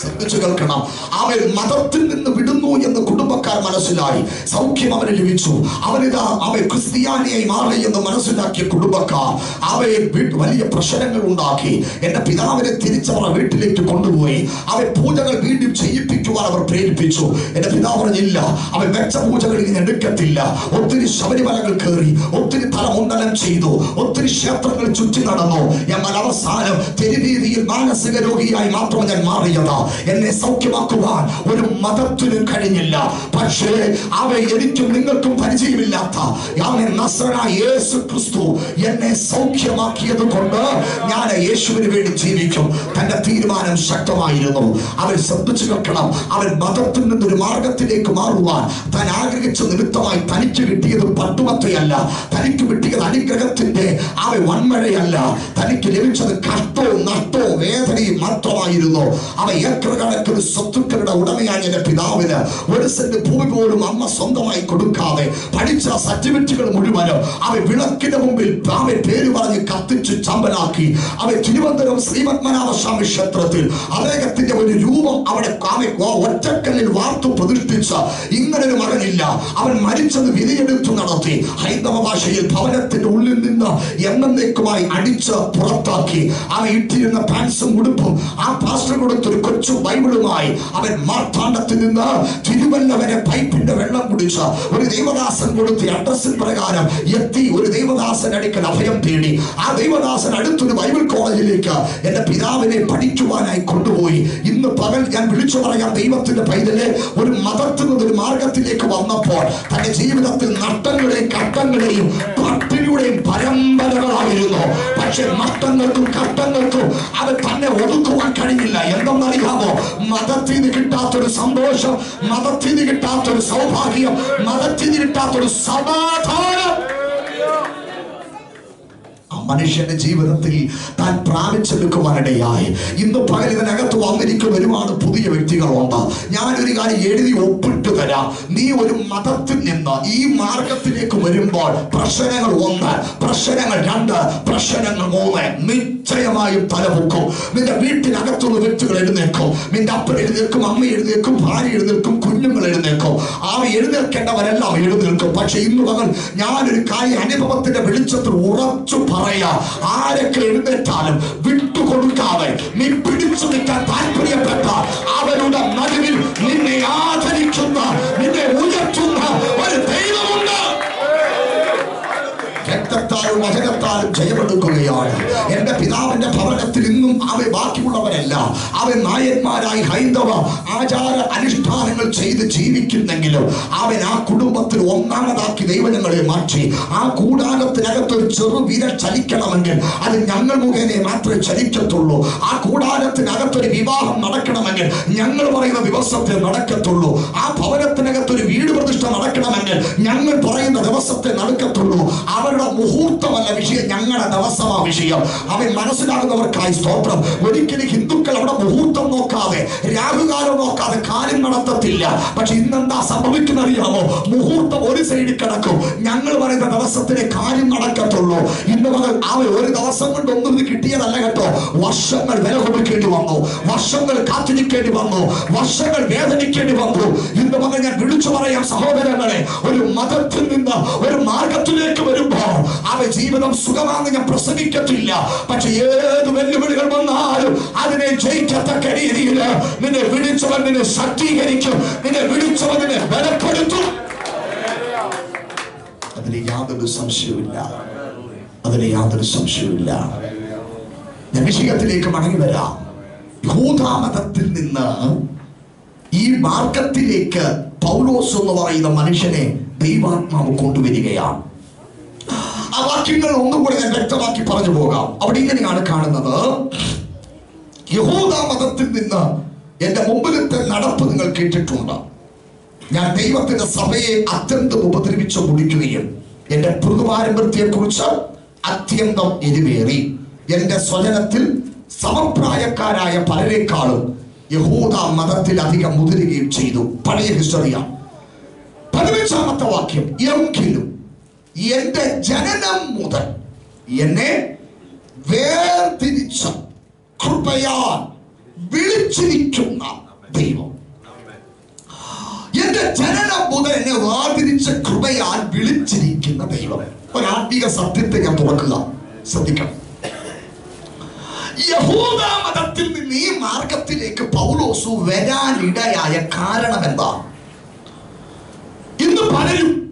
ശ്രദ്ധിച്ചു കേൾക്കണം അവൻ മതത്തിൽ നിന്ന് വിടുന്നു എന്ന് കുടുംബക്കാർ മനസ്സിലായി. സൗഖ്യം അവന് ലഭിച്ചു. അവനിതാ അവൻ ക്രിസ്ത്യാനിയായി മാറി എന്ന് മനസ്സിലാക്കിയ കുടുംബക്കാർ അവയെ വലിയ പ്രശ്നങ്ങൾ ഉണ്ടാക്കി. എന്റെ പിതാവിനെ തിരിച്ചവർ വീട്ടിലേക്ക് കൊണ്ടുപോയി. അവൻ പൂജകൾ വീണ്ടും ചെയ്യിപ്പിക്കുവാൻ അവർ പ്രേരിപ്പിച്ചു. എന്റെ പിതാവ് പറഞ്ഞില്ല അവൻ മെച്ച പൂജകൾ ഇങ്ങനെ എടുക്കത്തില്ല. ഒത്തിരി ശബരിമലകൾ കയറി ഒത്തിരി തലമുണ്ടനം ചെയ്തു ഒത്തിരി ക്ഷേത്രങ്ങൾ ചുറ്റി നടന്നു. എന്നാൽ അവസാനം തെരുവീതിയിൽ മാനസിക രോഗിയായി മാത്രം ഞാൻ മാറിയതാ. എന്നെ സൗഖ്യമാക്കുവാൻ ഒരു മതത്തിനും കഴിഞ്ഞില്ല. പക്ഷേ അവ എനിക്കും നിങ്ങൾക്കും പരിചയമില്ലാത്ത യേശു ക്രിസ്തു എന്നെ സൗഖ്യമാക്കിയത് കൊണ്ട് ഞാൻ യേശുവിന് വേണ്ടി ജീവിക്കും. തന്റെ തീരുമാനം ശക്തമായിരുന്നു. അവൻ ശ്രദ്ധിച്ചു വെക്കണം. അവൻ മതത്തിൽ നിന്നൊരു മാർഗത്തിലേക്ക് മാറുവാൻ താൻ ആഗ്രഹിച്ച നിമിത്തമായി തനിക്ക് കിട്ടിയത് പട്ടുമത്തയല്ല. തനിക്ക് കിട്ടിയത് അനുഗ്രഹത്തിന്റെ അവ വൻമഴയല്ല. തനിക്ക് ലഭിച്ചത് കഷ്ടവും നഷ്ടവും വേദനയും മാത്രമായിരുന്നു. അവ കണക്കിന് സ്വത്തുക്കളുടെ ഉടമയായ എന്റെ പിതാവിന് ഒരു സെന്റ് ഭൂമി പോലും അമ്മ സ്വന്തമായി കൊടുക്കാതെ പഠിച്ച സർട്ടിഫിക്കറ്റുകൾ മുഴുവനും അവ വിളക്കിന്റെ മുമ്പിൽ അവൻ പേര് പറഞ്ഞ് കത്തിച്ച് ചമ്പലാക്കി. അവ തിരുവനന്തപുരം ശ്രീപത്മനാഭ സ്വാമി ക്ഷേത്രത്തിൽ അദ്ദേഹത്തിന്റെ ഒരു രൂപം അവിടെ അവ ഒറ്റക്കല്ലിൽ വാർത്തു പ്രതിഷ്ഠിച്ച ഇങ്ങനൊരു മകനില്ല. അവൻ മരിച്ചത് വിധിയെടുത്തു നടത്തി. ഹൈന്ദവ ഭാഷയിൽ ഭവനത്തിന്റെ ഉള്ളിൽ നിന്ന് എന്നേക്കുമായി അടിച്ച് പുറത്താക്കി. അവ ഇട്ടിരുന്ന പാൻസും ഉടുപ്പും ആ പാസ്റ്റർ കൊടുത്തൊരു കൊച്ചു ബൈബിളുമായി. അവൻ മാർത്താണ്ഡത്തിൽ നിന്ന് തിരുവല്ല വരെ പൈപ്പിന്റെ വെള്ളം കുടിച്ച ഒരു ദൈവദാസൻ കൊടുത്ത അഡ്രസ്സിൻ പ്രകാരം എത്തി ഒരു ദൈവദാസൻ അടുക്കൽ അഭയം തേടി. ആ ദൈവദാസൻ അടുത്തൊരു ബൈബിൾ കോളേജിലേക്ക് എന്റെ പിതാവിനെ പഠിക്കുവാനായി കൊണ്ടുപോയി. ഇന്ന് പകൽ ഞാൻ വിളിച്ചു പറയാം ദൈവത്തിന്റെ പൈതലെ ഒരു മതത്തിൽ നിന്ന് ഒരു മാർഗത്തിലേക്ക് വന്നപ്പോൾ തന്റെ ജീവിതത്തിൽ നട്ടങ്ങളെയും കട്ടങ്ങളെയും പട്ടിണിയുടെയും പരമ്പരകളായിരുന്നു. പക്ഷെ നഷ്ടങ്ങൾക്കും കട്ടങ്ങൾക്കും അത് തന്നെ ഒതുക്കുവാൻ കഴിഞ്ഞില്ല. എന്തെന്നറിയാമോ? മതത്തിൽ നിന്ന് കിട്ടാത്തൊരു സന്തോഷം മതത്തിൽ നിന്ന് കിട്ടാത്തൊരു സൗഭാഗ്യം മതത്തിൽ നിന്ന് കിട്ടാത്തൊരു സമാധാനം. മനുഷ്യന്റെ ജീവിതത്തിൽ താൻ പ്രാപിച്ചെടുക്കുവാനിടയായി. ഇന്ന് പകൽ ഇതിനകത്ത് വന്നിരിക്കും ഒരുപാട് പുതിയ വ്യക്തികളുണ്ട്. ഞാനൊരു കാര്യം എഴുതി ഒപ്പിട്ട് തരാം. നീ ഒരു മതത്തിൽ നിന്ന് ഈ മാർഗത്തിലേക്ക് വരുമ്പോൾ പ്രശ്നങ്ങൾ ഒന്ന് പ്രശ്നങ്ങൾ രണ്ട് പ്രശ്നങ്ങൾ മൂന്ന്. നിശ്ചയമായും തലപൊക്കും. നിന്റെ വീട്ടിനകത്തുള്ള വ്യക്തികൾ എഴുന്നേക്കും നിന്റെ അപ്പൻ എഴുന്നേൽക്കും അമ്മ എഴുന്നേൽക്കും ഭാര്യ എഴുന്നേൽക്കും കുഞ്ഞുങ്ങൾ എഴുന്നേൽക്കും. ആ എഴുന്നേൽക്കേണ്ടവരെല്ലാം എഴുന്നേൽക്കും. പക്ഷെ ഇന്ന് പകൽ ഞാനൊരു കാര്യം അനുഭവത്തിന്റെ വെളിച്ചത്തിൽ ഉറച്ചു പറയാ ആരൊക്കെ എഴുന്നേറ്റാലും വിട്ടുകൊടുക്കാതെ നീ പിടിച്ചു നിൽക്കാൻ താല്പര്യപ്പെട്ട അവരുടെ നടുവിൽ നിന്നെ ആദരിക്കുന്ന നിന്നെ ഉയർത്തുന്ന ഒരു ദൈവമുണ്ട്. രക്തത്താലും വചനത്താൽ ജയമെടുക്കുകയാണ്. എന്റെ പിതാവിന്റെ ഭവനത്തിൽ ഇന്നും അവ ബാക്കിയുള്ളവരല്ല. അവ നായന്മാരായി ഹൈന്ദവ ആചാര അനുഷ്ഠാനങ്ങൾ ചെയ്ത് ജീവിക്കുന്നെങ്കിലും അവൻ ആ കുടുംബത്തിൽ ഒന്നാമതാക്കി ദൈവങ്ങളെ മാറ്റി. ആ കൂടാരത്തിനകത്ത് ഒരു ചെറു വിര ചലിക്കണമെങ്കിൽ അത് ഞങ്ങൾ മുഖേന മാത്രമേ ചലിക്കത്തുള്ളൂ. ആ കൂടാരത്തിനകത്തൊരു വിവാഹം നടക്കണമെങ്കിൽ ഞങ്ങൾ പറയുന്ന ദിവസത്തെ നടക്കത്തുള്ളൂ. ആ ഭവനത്തിനകത്ത് ഒരു വീട് പ്രതിഷ്ഠ നടക്കണമെങ്കിൽ ഞങ്ങൾ പറയുന്ന ദിവസത്തെ നടക്കത്തുള്ളൂ. അവരുടെ മുഹൂർത്തമല്ല വിഷയം ഞങ്ങളുടെ ദിവസമാ വിഷയം. അവൻ മനസ്സിലാകുന്നവർക്കായി സ്തോത്രം. ഒരിക്കലും ഹിന്ദുക്കൾ അവിടെ മുഹൂർത്തം നോക്കാതെ രാഹുകാലം നോക്കാതെ കാര്യം നടത്തത്തില്ല. പക്ഷെ ഇന്നെന്താ സംഭവിക്കുന്ന അറിയാമോ മുഹൂർത്തം ഒരു സൈഡിൽ കിടക്കും. ഞങ്ങൾ പറയുന്ന ദിവസത്തിലെ കാര്യം നടക്കത്തുള്ളൂ. ഇന്ന് മുതൽ അവൻ ഒരു ദിവസം കൊണ്ട് ഒന്നും ഇത് കിട്ടിയതല്ല കേട്ടോ. വർഷങ്ങൾ വില കൊടുക്കേണ്ടി വന്നു. വർഷങ്ങൾ കാത്തിരിക്കേണ്ടി വന്നു. വർഷങ്ങൾ വേദനിക്കേണ്ടി വന്നു. ഇന്ന് മുതൽ ഞാൻ വിളിച്ചു പറയാം സഹോദരങ്ങളെ ഒരു മതത്തിൽ നിന്ന് ഒരു മാർഗത്തിലേക്ക് വരുമ്പോ അവ ജീവിതം സുഖമാണെന്ന് ഞാൻ പ്രസംഗിക്കത്തില്ല. പക്ഷെ ഏത് വെല്ലുവിളികൾ വന്നാലും അതിനെ ജയിക്കത്തക്ക രീതിയിൽ നിന്നെ വിളിച്ചവൻ നിന്നെ ശക്തീകരിക്കും. നിന്നെ വിളിച്ചവൻ നിന്നെ ബലപ്പെടുത്തും. അതിന് യാതൊരു സംശയവുമില്ല. അതിന് യാതൊരു സംശയവുമില്ല. ഞാൻ വിഷയത്തിലേക്ക് മടങ്ങി വരാം. ഭൂതാമതത്തിൽ നിന്ന് ഈ മാർഗത്തിലേക്ക് പൗലോസ് എന്ന് പറയുന്ന മനുഷ്യനെ ദൈവാത്മാവ് കൊണ്ടുവരികയാണ്. ആ വാക്യങ്ങൾ ഒന്നും കൂടെ ഞാൻ വ്യക്തമാക്കി പറഞ്ഞു പോകാം. അവിടെ ഇങ്ങനെയാണ് കാണുന്നത്. യഹൂദ മതത്തിൽ നിന്ന് എന്റെ മുമ്പിലത്തെ നടപ്പ് നിങ്ങൾ കേട്ടിട്ടുണ്ട്? ഞാൻ ദൈവത്തിന്റെ സഭയെ അത്യന്തം ഉപദ്രവിച്ചു മുടിക്കുകയും എന്റെ പൃഥുപാരമ്പര്യത്തെ കുറിച്ച് അത്യന്തം എരിവേറി. എന്റെ സ്വജനത്തിൽ സമപ്രായക്കാരായ പലരെക്കാളും യഹൂദ മതത്തിൽ അധികം മുതിരുകയും ചെയ്തു. പഴയ ഹിസ്റ്ററിയാണ് പതിനഞ്ചാമത്തെ വാക്യം എങ്കിലും എന്റെ ജനനം മുതൽ എന്നെ വേർതിരിച്ച കൃപയാൽ വിളിച്ചിരിക്കുന്ന ദൈവം. എന്റെ ജനനം മുതൽ എന്നെ വേർതിരിച്ച കൃപയാൽ വിളിച്ചിരിക്കുന്ന ദൈവം. ഒരു ആത്മീക സത്യത്തെ ഞാൻ തുറക്കുക. ശ്രദ്ധിക്കണം. യഹൂദ മതത്തിൽ നിന്ന് ഈ മാർഗത്തിലേക്ക് പൗലോസു വരാനിടയായ കാരണം എന്താ? ഇന്ന് പലരും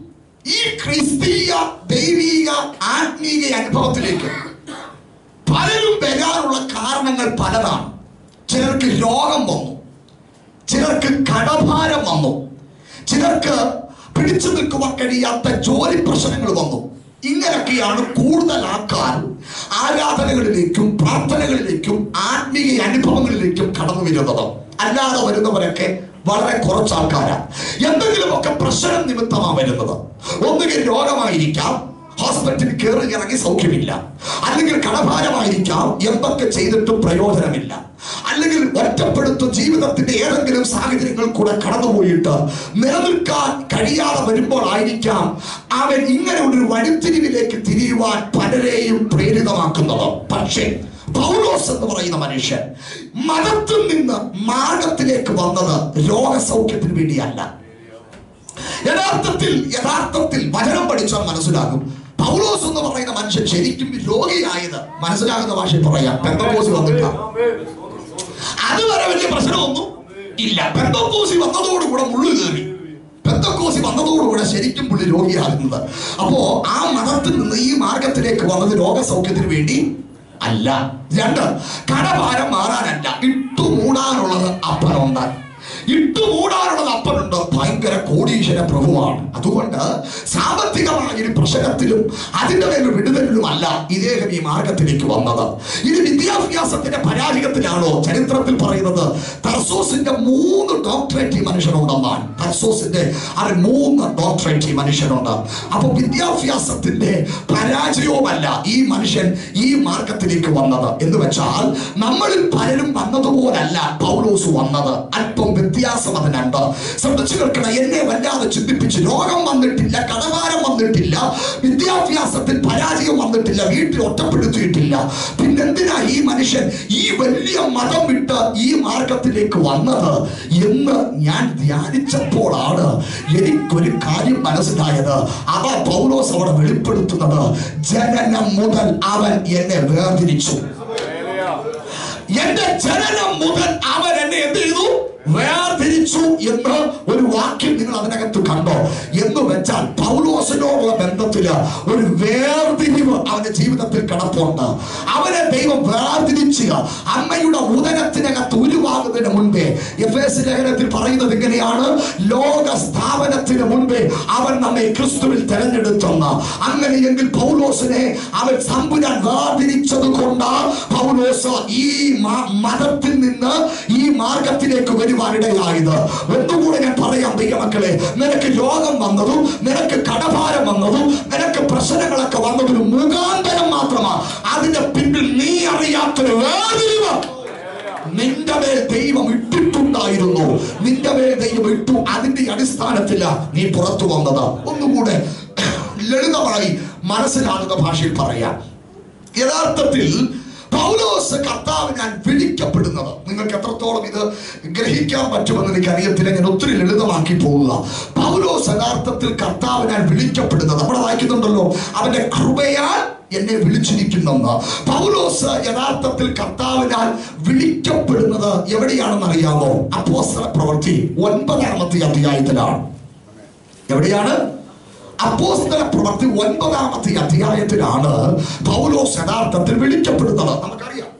ഈ ക്രിസ്തീയ ദൈവീക ആത്മീയ അനുഭവത്തിലേക്ക് പലരും വരാനുള്ള കാരണങ്ങൾ പലതാണ്. ചിലർക്ക് രോഗം വന്നു. ചിലർക്ക് കടഭാരം വന്നു. ചിലർക്ക് പിടിച്ചു നിൽക്കുവാൻ കഴിയാത്ത ജോലി പ്രശ്നങ്ങൾ വന്നു. ഇങ്ങനെയൊക്കെയാണ് കൂടുതൽ ആൾക്കാർ ആരാധനകളിലേക്കും പ്രാർത്ഥനകളിലേക്കും ആത്മീയ അനുഭവങ്ങളിലേക്കും കടന്നു വരുന്നത്. അല്ലാതെ വരുന്നവരൊക്കെ വളരെ കുറച്ച് ആൾക്കാരാണ് എന്തെങ്കിലുമൊക്കെ പ്രശ്നം നിമിത്തമാണ് വരുന്നത്. ഒന്നുകിൽ രോഗമായിരിക്കാം ഹോസ്പിറ്റലിൽ കയറി ഇറങ്ങി സൗഖ്യമില്ല. അല്ലെങ്കിൽ കടഭാരമായിരിക്കാം എന്തൊക്കെ ചെയ്തിട്ടും പ്രയോജനമില്ല. അല്ലെങ്കിൽ ഒറ്റപ്പെടുത്തു ജീവിതത്തിന്റെ ഏതെങ്കിലും സാഹചര്യങ്ങൾ കൂടെ കടന്നുപോയിട്ട് നിലനിൽക്കാൻ കഴിയാതെ വരുമ്പോൾ ആയിരിക്കാം അവൻ ഇങ്ങനെ ഒരു വഴിത്തിരിവിലേക്ക് തിരിയുവാൻ പലരെയും പ്രേരിതമാക്കുന്നത്. പക്ഷേ പൗലോസ് എന്ന് പറയുന്ന മനുഷ്യൻ മതത്തിൽ നിന്ന് മാർഗത്തിലേക്ക് വന്നത് രോഗസൗഖ്യത്തിന് വേണ്ടിയല്ല. യഥാർത്ഥത്തിൽ യഥാർത്ഥത്തിൽ വചനം പഠിച്ചാൽ മനസ്സിലാകും. പൗലോസ് എന്ന് പറയുന്ന മനുഷ്യൻ ശരിക്കും രോഗിയായത് മനസ്സിലാകുന്ന ഭാഷയിൽ പറയാം. പെന്തക്കോസ് വന്നിട്ട് അതുവരെ വലിയ പ്രശ്നമൊന്നും ഇല്ല. പെന്തക്കോസി വന്നതോടുകൂടെ മുള്ളു കയറി. പെന്തക്കോസി വന്നതോടുകൂടെ ശരിക്കും പുള്ളി രോഗിയാകുന്നത്. അപ്പോ ആ മതത്തിൽ നിന്ന് ഈ മാർഗത്തിലേക്ക് വന്നത് രോഗസൗഖ്യത്തിന് വേണ്ടി അല്ല രണ്ട്. കടഭാരം മാറാനല്ല ഇട്ടു മൂടാനുള്ളത് ഇട്ടു മൂടാനുള്ളത് അപ്പനുണ്ട്. ഭയങ്കര കോടീശ്വര പ്രഭുവാണ്. അതുകൊണ്ട് സാമ്പത്തികമായ ഒരു പ്രശ്നത്തിലും അതിന്റെ മേൽ വിടുതലിലുമല്ല ഇദ്ദേഹം ഈ മാർഗത്തിലേക്ക് വന്നത്. ഇത് വിദ്യാഭ്യാസത്തിന്റെ പരാജയത്തിലാണോ ചരിത്രത്തിൽ പറയുന്നത്? തർസോസിന്റെ മൂന്ന് ഡോക്ടറേറ്റ് ഈ മനുഷ്യനുണ്ടെന്നാണ് തർസോസിന്റെ അത് മൂന്ന് ഡോക്ടറേറ്റ് ഈ മനുഷ്യനുണ്ട് അപ്പൊ വിദ്യാഭ്യാസത്തിന്റെ പരാജയവുമല്ല ഈ മനുഷ്യൻ ഈ മാർഗത്തിലേക്ക് വന്നത്. എന്ന് വെച്ചാൽ നമ്മളിൽ പലരും വന്നതുപോലല്ല പൗലോസ് വന്നത്. അല്പം വ്യത്യാസം അതിനുണ്ട് ശ്രദ്ധിച്ചു കേൾക്കണം എന്നെ വല്ലാതെ ചിന്തിപ്പിച്ച് രോഗം വന്നിട്ടില്ല കടവാരം വന്നിട്ടില്ല വിദ്യാഭ്യാസത്തിൽ പരാജയം വന്നിട്ടില്ല വീട്ടിൽ ഒറ്റപ്പെടുത്തിയിട്ടില്ല. പിന്നെന്തിനാ ഈ മനുഷ്യൻ ഈ വലിയ മതം വിട്ട് ഈ മാർഗത്തിലേക്ക് വന്നത്? എന്ന് ഞാൻ ധ്യാനിച്ചപ്പോഴാണ് എനിക്കൊരു കാര്യം മനസ്സിലായത്. അതാ പൗലോസ് അവിടെ വെളിപ്പെടുത്തുന്നത്. ജനനം മുതൽ അവൻ എന്നെ വേർതിരിച്ചു. എന്റെ ജനനം മുതൽ അവൻ എന്നെ എന്ത് ചെയ്തു? വേർതിരിച്ചു എന്ന് ഒരു വാക്യം നിങ്ങൾ അതിനകത്ത് കണ്ടോ? എന്ന് വെച്ചാൽ പൗലോസിനോടുള്ള ബന്ധത്തിൽ ഒരു വേർതിരിവ് അവന്റെ ജീവിതത്തിൽ കിടപ്പുണ്ട്. അവനെ ദൈവം വേർതിരിച്ച് അമ്മയുടെ ഉദരത്തിനകത്ത് ഉരുവാകുന്നതിന് മുൻപേ എഫ് എസ് ലേഖനത്തിൽ പറയുന്നത് ഇങ്ങനെയാണ് ലോക സ്ഥാപനത്തിന് മുൻപേ അവൻ നമ്മെ ക്രിസ്തുവിൽ തെരഞ്ഞെടുത്തെന്ന്. അങ്ങനെയെങ്കിൽ പൗലോസിനെ അവൻ സമ്പുരാൻ വേർതിരിച്ചത് കൊണ്ട് പൗലോസ് ഈ മതത്തിൽ നിന്ന് ഈ മാർഗത്തിലേക്ക് വരുവാനിടയായത് ഒന്നുകൂടെ ഞാൻ പറയാം ദൈവമക്കളെ നിനക്ക് രോഗം വന്നതും നിനക്ക് കടഭാരം വന്നതും നിനക്ക് പ്രശ്നങ്ങളൊക്കെ വന്നതും മുഖാന്തരം മാത്രമാ. അതിന്റെ പിന്നിൽ നീ അറിയാത്തൊരു വേർതിരിവ് നിന്റെ മേൽ ദൈവം ഇട്ടിട്ടുണ്ടായിരുന്നു. നിന്റെ മേൽ ദൈവം ഇട്ടു. അതിന്റെ അടിസ്ഥാനത്തില നീ പുറത്തു വന്നത്. ഒന്നുകൂടെ ലളിതമായി മനസ്സിലാകുന്ന ഭാഷയിൽ പറയാം. യഥാർത്ഥത്തിൽ പൗലോസ് കർത്താവ് ഞാൻ വിളിക്കപ്പെടുന്നത്. നിങ്ങൾക്ക് എത്രത്തോളം ഇത് ഗ്രഹിക്കാൻ പറ്റുമെന്ന് എനിക്ക് അറിയത്തില്ല ഞാൻ ഒത്തിരി ലളിതമാക്കി പോവുക. പൗലോസ് യഥാർത്ഥത്തിൽ കർത്താവ് ഞാൻ വിളിക്കപ്പെടുന്നത്. അവിടെ വായിക്കുന്നുണ്ടല്ലോ അവന്റെ കൃപയാൽ എന്നെ വിളിച്ചിരിക്കുന്നെന്ന്. പൗലോസ് യഥാർത്ഥത്തിൽ കർത്താവിനാൽ വിളിക്കപ്പെടുന്നത് എവിടെയാണെന്ന് അറിയാമോ? അപ്പോസ്തല പ്രവൃത്തി ഒൻപതാമത്തെ അധ്യായത്തിലാണ്. എവിടെയാണ്? അപ്പോസ്തല പ്രവൃത്തി ഒൻപതാമത്തെ അധ്യായത്തിലാണ് പൗലോസ് യഥാർത്ഥത്തിൽ വിളിക്കപ്പെടുന്നത്. നമുക്കറിയാം.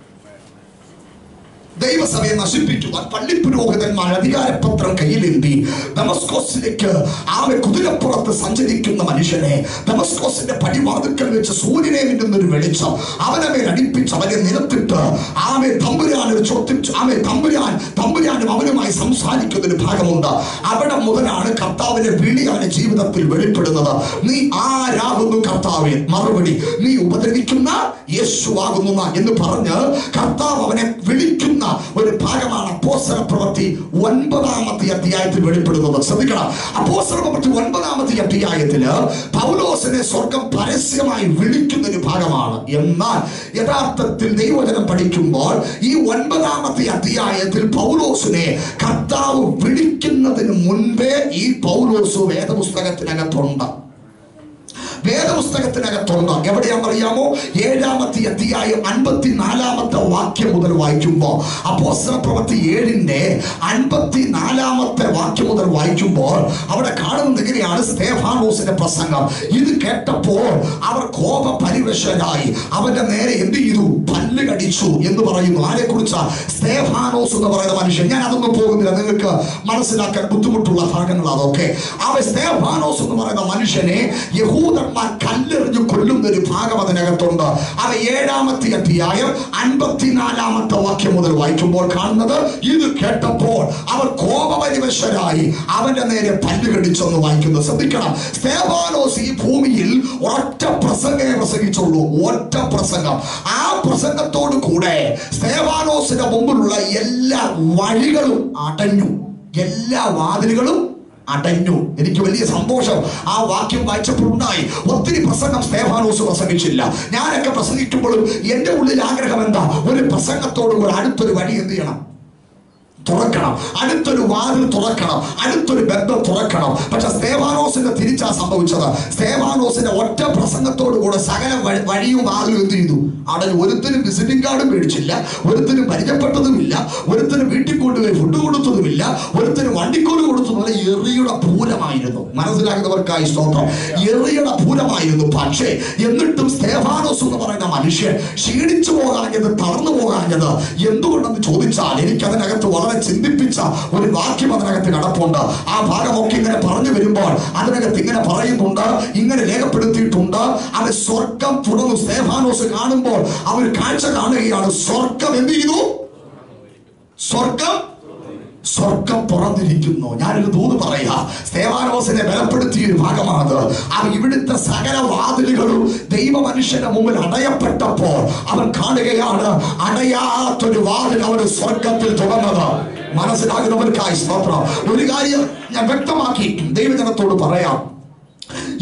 ദൈവസഭയെ നശിപ്പിക്കുവാൻ പള്ളി പുരോഹിതന്മാർ അധികാരപത്രം കയ്യിലെന്തി. ഡമസ്കോസിലേക്ക് ആവെ കുതിരപ്പുറത്ത് സഞ്ചരിക്കുന്ന മനുഷ്യനെ ഡമസ്കോസിന്റെ പടിവാതുക്കൾ വെച്ച് സൂര്യനെ മിന്നൊരു വെളിച്ചം അവനെ അടിപ്പിച്ച് അവനെ നിരത്തിട്ട് ആമെ തമ്പുരാൻ ഒരു ആമെ തമ്പുരാൻ തമ്പുരാനും അവനുമായി സംസാരിക്കുന്നൊരു ഭാഗമുണ്ട്. അവിടെ മുതലാണ് കർത്താവിന്റെ വിളി അവന്റെ ജീവിതത്തിൽ വെളിപ്പെടുന്നത്. നീ ആരാകുന്നു കർത്താവെ? മറുപടി നീ ഉപദ്രവിക്കുന്ന യേശുവാകുന്നു എന്ന് പറഞ്ഞ് കർത്താവ് അവനെ വിളിക്കുന്ന ഒരു ഭാഗമാണ് അപ്പോസ്തല പ്രവൃത്തി ഒൻപതാമത്തെ അധ്യായത്തിൽ വെളിപ്പെടുന്നത്. ശ്രദ്ധിക്കണം. അപ്പോസ്തല പ്രവൃത്തി ഒൻപതാമത്തെ അധ്യായത്തിൽ പൗലോസിനെ സ്വർഗം പരസ്യമായി വിളിക്കുന്ന ഒരു ഭാഗമാണ്. എന്നാൽ യഥാർത്ഥത്തിൽ ദൈവവചനം പഠിക്കുമ്പോൾ ഈ ഒൻപതാമത്തെ അധ്യായത്തിൽ പൗലോസിനെ കർത്താവ് വിളിക്കുന്നതിന് മുൻപേ ഈ പൗലോസ് വേദപുസ്തകത്തിനകത്തുണ്ട്. വേദപുസ്തകത്തിനകത്തുണ്ട്. എവിടെയാണെന്നറിയാമോ? ഏഴാമത്തെ അധ്യായം അൻപത്തിനാലാമത്തെ വാക്യം മുതൽ വായിക്കുമ്പോൾ അപ്പോസ്തല പ്രവൃത്തി ഏഴിന്റെ അൻപത്തിനാലാമത്തെ വാക്യം മുതൽ വായിക്കുമ്പോൾ അവിടെ കാണുന്നത് എങ്ങനെയാണ് സ്തേഫാനോസിന്റെ പ്രസംഗം. ഇത് കേട്ടപ്പോൾ അവർ കോപ പരിവശരായി അവന്റെ നേരെ എന്ത് ചെയ്തു? പല്ല് കടിച്ചു എന്ന് പറയുന്നു. ആരെ കുറിച്ച് സ്തേഫാനോസ് എന്ന് പറയുന്ന മനുഷ്യൻ. ഞാൻ അതൊന്നും പോകുന്നില്ല. നിങ്ങൾക്ക് മനസ്സിലാക്കാൻ ബുദ്ധിമുട്ടുള്ള ഭാഗങ്ങൾ അതൊക്കെ. അവ സ്തേഫാനോസ് എന്ന് പറയുന്ന മനുഷ്യനെ യഹൂദന്മാർ കല്ലെറിഞ്ഞ് കൊല്ലുന്ന ഒരു ഭാഗം അതിനകത്തുണ്ട്. അത് ഏഴാമത്തെ അധ്യായം അൻപത്തിനാലാമത്തെ വാക്യം മുതൽ വായിക്കുമ്പോൾ കാണുന്നത് ഇത് കേട്ടപ്പോൾ അവർ കോപപരിവശരായി അവന്റെ നേരെ പല്ല് കടിച്ചെന്ന് വായിക്കുന്നു. ശ്രദ്ധിക്കണം. ഈ ഭൂമിയിൽ ഒറ്റ പ്രസംഗമേ പ്രസംഗിച്ചുള്ളൂ. ഒറ്റ പ്രസംഗം. ആ പ്രസംഗത്തോടു കൂടെ സ്തേഫാനോസിന്റെ മുമ്പിലുള്ള എല്ലാ വഴികളും അടഞ്ഞു. എല്ലാ വാതിലുകളും അടഞ്ഞു. എനിക്ക് വലിയ സന്തോഷം. ആ വാക്യം വായിച്ചപ്പോൾ ഉണ്ടായി ഒത്തിരി പ്രസംഗം സ്തേഫാനോസ് പ്രസംഗിച്ചില്ല. ഞാനൊക്കെ പ്രസംഗിക്കുമ്പോഴും എന്റെ ഉള്ളിൽ ആഗ്രഹം എന്താ? ഒരു പ്രസംഗത്തോട് ഒരു അടുത്തൊരു വഴി എന്ത് ചെയ്യണം? തുറക്കണം. അടുത്തൊരു വാതിൽ തുറക്കണം. അടുത്തൊരു ബന്ധം തുറക്കണം. പക്ഷെ സേവാനോസിന്റെ തിരിച്ചാ സംഭവിച്ചത്. സേവാനോസിന്റെ ഒറ്റ പ്രസംഗത്തോടു കൂടെ സകല വഴി- വഴിയും വാതിലും എന്ത് ചെയ്തു? അവിടെ ഒരുത്തരും വിസിറ്റിംഗ് കാർഡും മേടിച്ചില്ല. ഒരുത്തരും പരിചയപ്പെട്ടതുമില്ല. ഒരുത്തരും വീട്ടിൽ കൊണ്ടുപോയി ഫുഡ് കൊടുത്തതുമില്ല. ഒരുത്തരും വണ്ടിക്കോട് കൊടുത്തതുമില്ല എറിയുടെ പൂരമായിരുന്നു. മനസ്സിലാക്കുന്നവർക്കായി സ്തോത്രം. എറിയുടെ പൂരമായിരുന്നു. പക്ഷേ എന്നിട്ടും സേവാനോസ് എന്ന് പറയുന്ന മനുഷ്യൻ ക്ഷീണിച്ചു പോകാഞ്ഞത് തളർന്നു പോകാഞ്ഞത് എന്തുകൊണ്ടെന്ന് ചോദിച്ചാൽ എനിക്ക് അതിനകത്ത് വളരെ ചിന്തിപ്പിച്ച ഒരു വാക്യം അതിനകത്ത് കിടപ്പുണ്ട്. ആ ഭാഗമൊക്കെ ഇങ്ങനെ പറഞ്ഞു വരുമ്പോൾ അതിനകത്ത് ഇങ്ങനെ പറയുന്നുണ്ട് ഇങ്ങനെ രേഖപ്പെടുത്തിയിട്ടുണ്ട്. അത് സ്വർഗം തുറന്നു സേഫാനോസ് കാണുമ്പോൾ അവർ കാഴ്ച കാണുകയാണ്. സ്വർഗം എന്ത് ചെയ്തു? സ്വർഗം സ്വർഗം തുറന്നിരിക്കുന്നു. ഞാനൊരു ദൂത് പറയാ സ്തേവാനോസിനെ ബലപ്പെടുത്തിയ ഒരു ഭാഗമാണത്. അവർ ഇവിടുത്തെ സകല വാതിലുകളും ദൈവ മനുഷ്യന്റെ മുമ്പിൽ അടയപ്പെട്ടപ്പോൾ അവർ കാണുകയാണ് അടയാത്തൊരു വാതിൽ അവന് സ്വർഗത്തിൽ തുറന്നത്. മനസ്സിലാകുന്നവർക്കായി സ്വപ്നം ഒരു കാര്യം ഞാൻ വ്യക്തമാക്കി ദൈവജനത്തോട് പറയാം.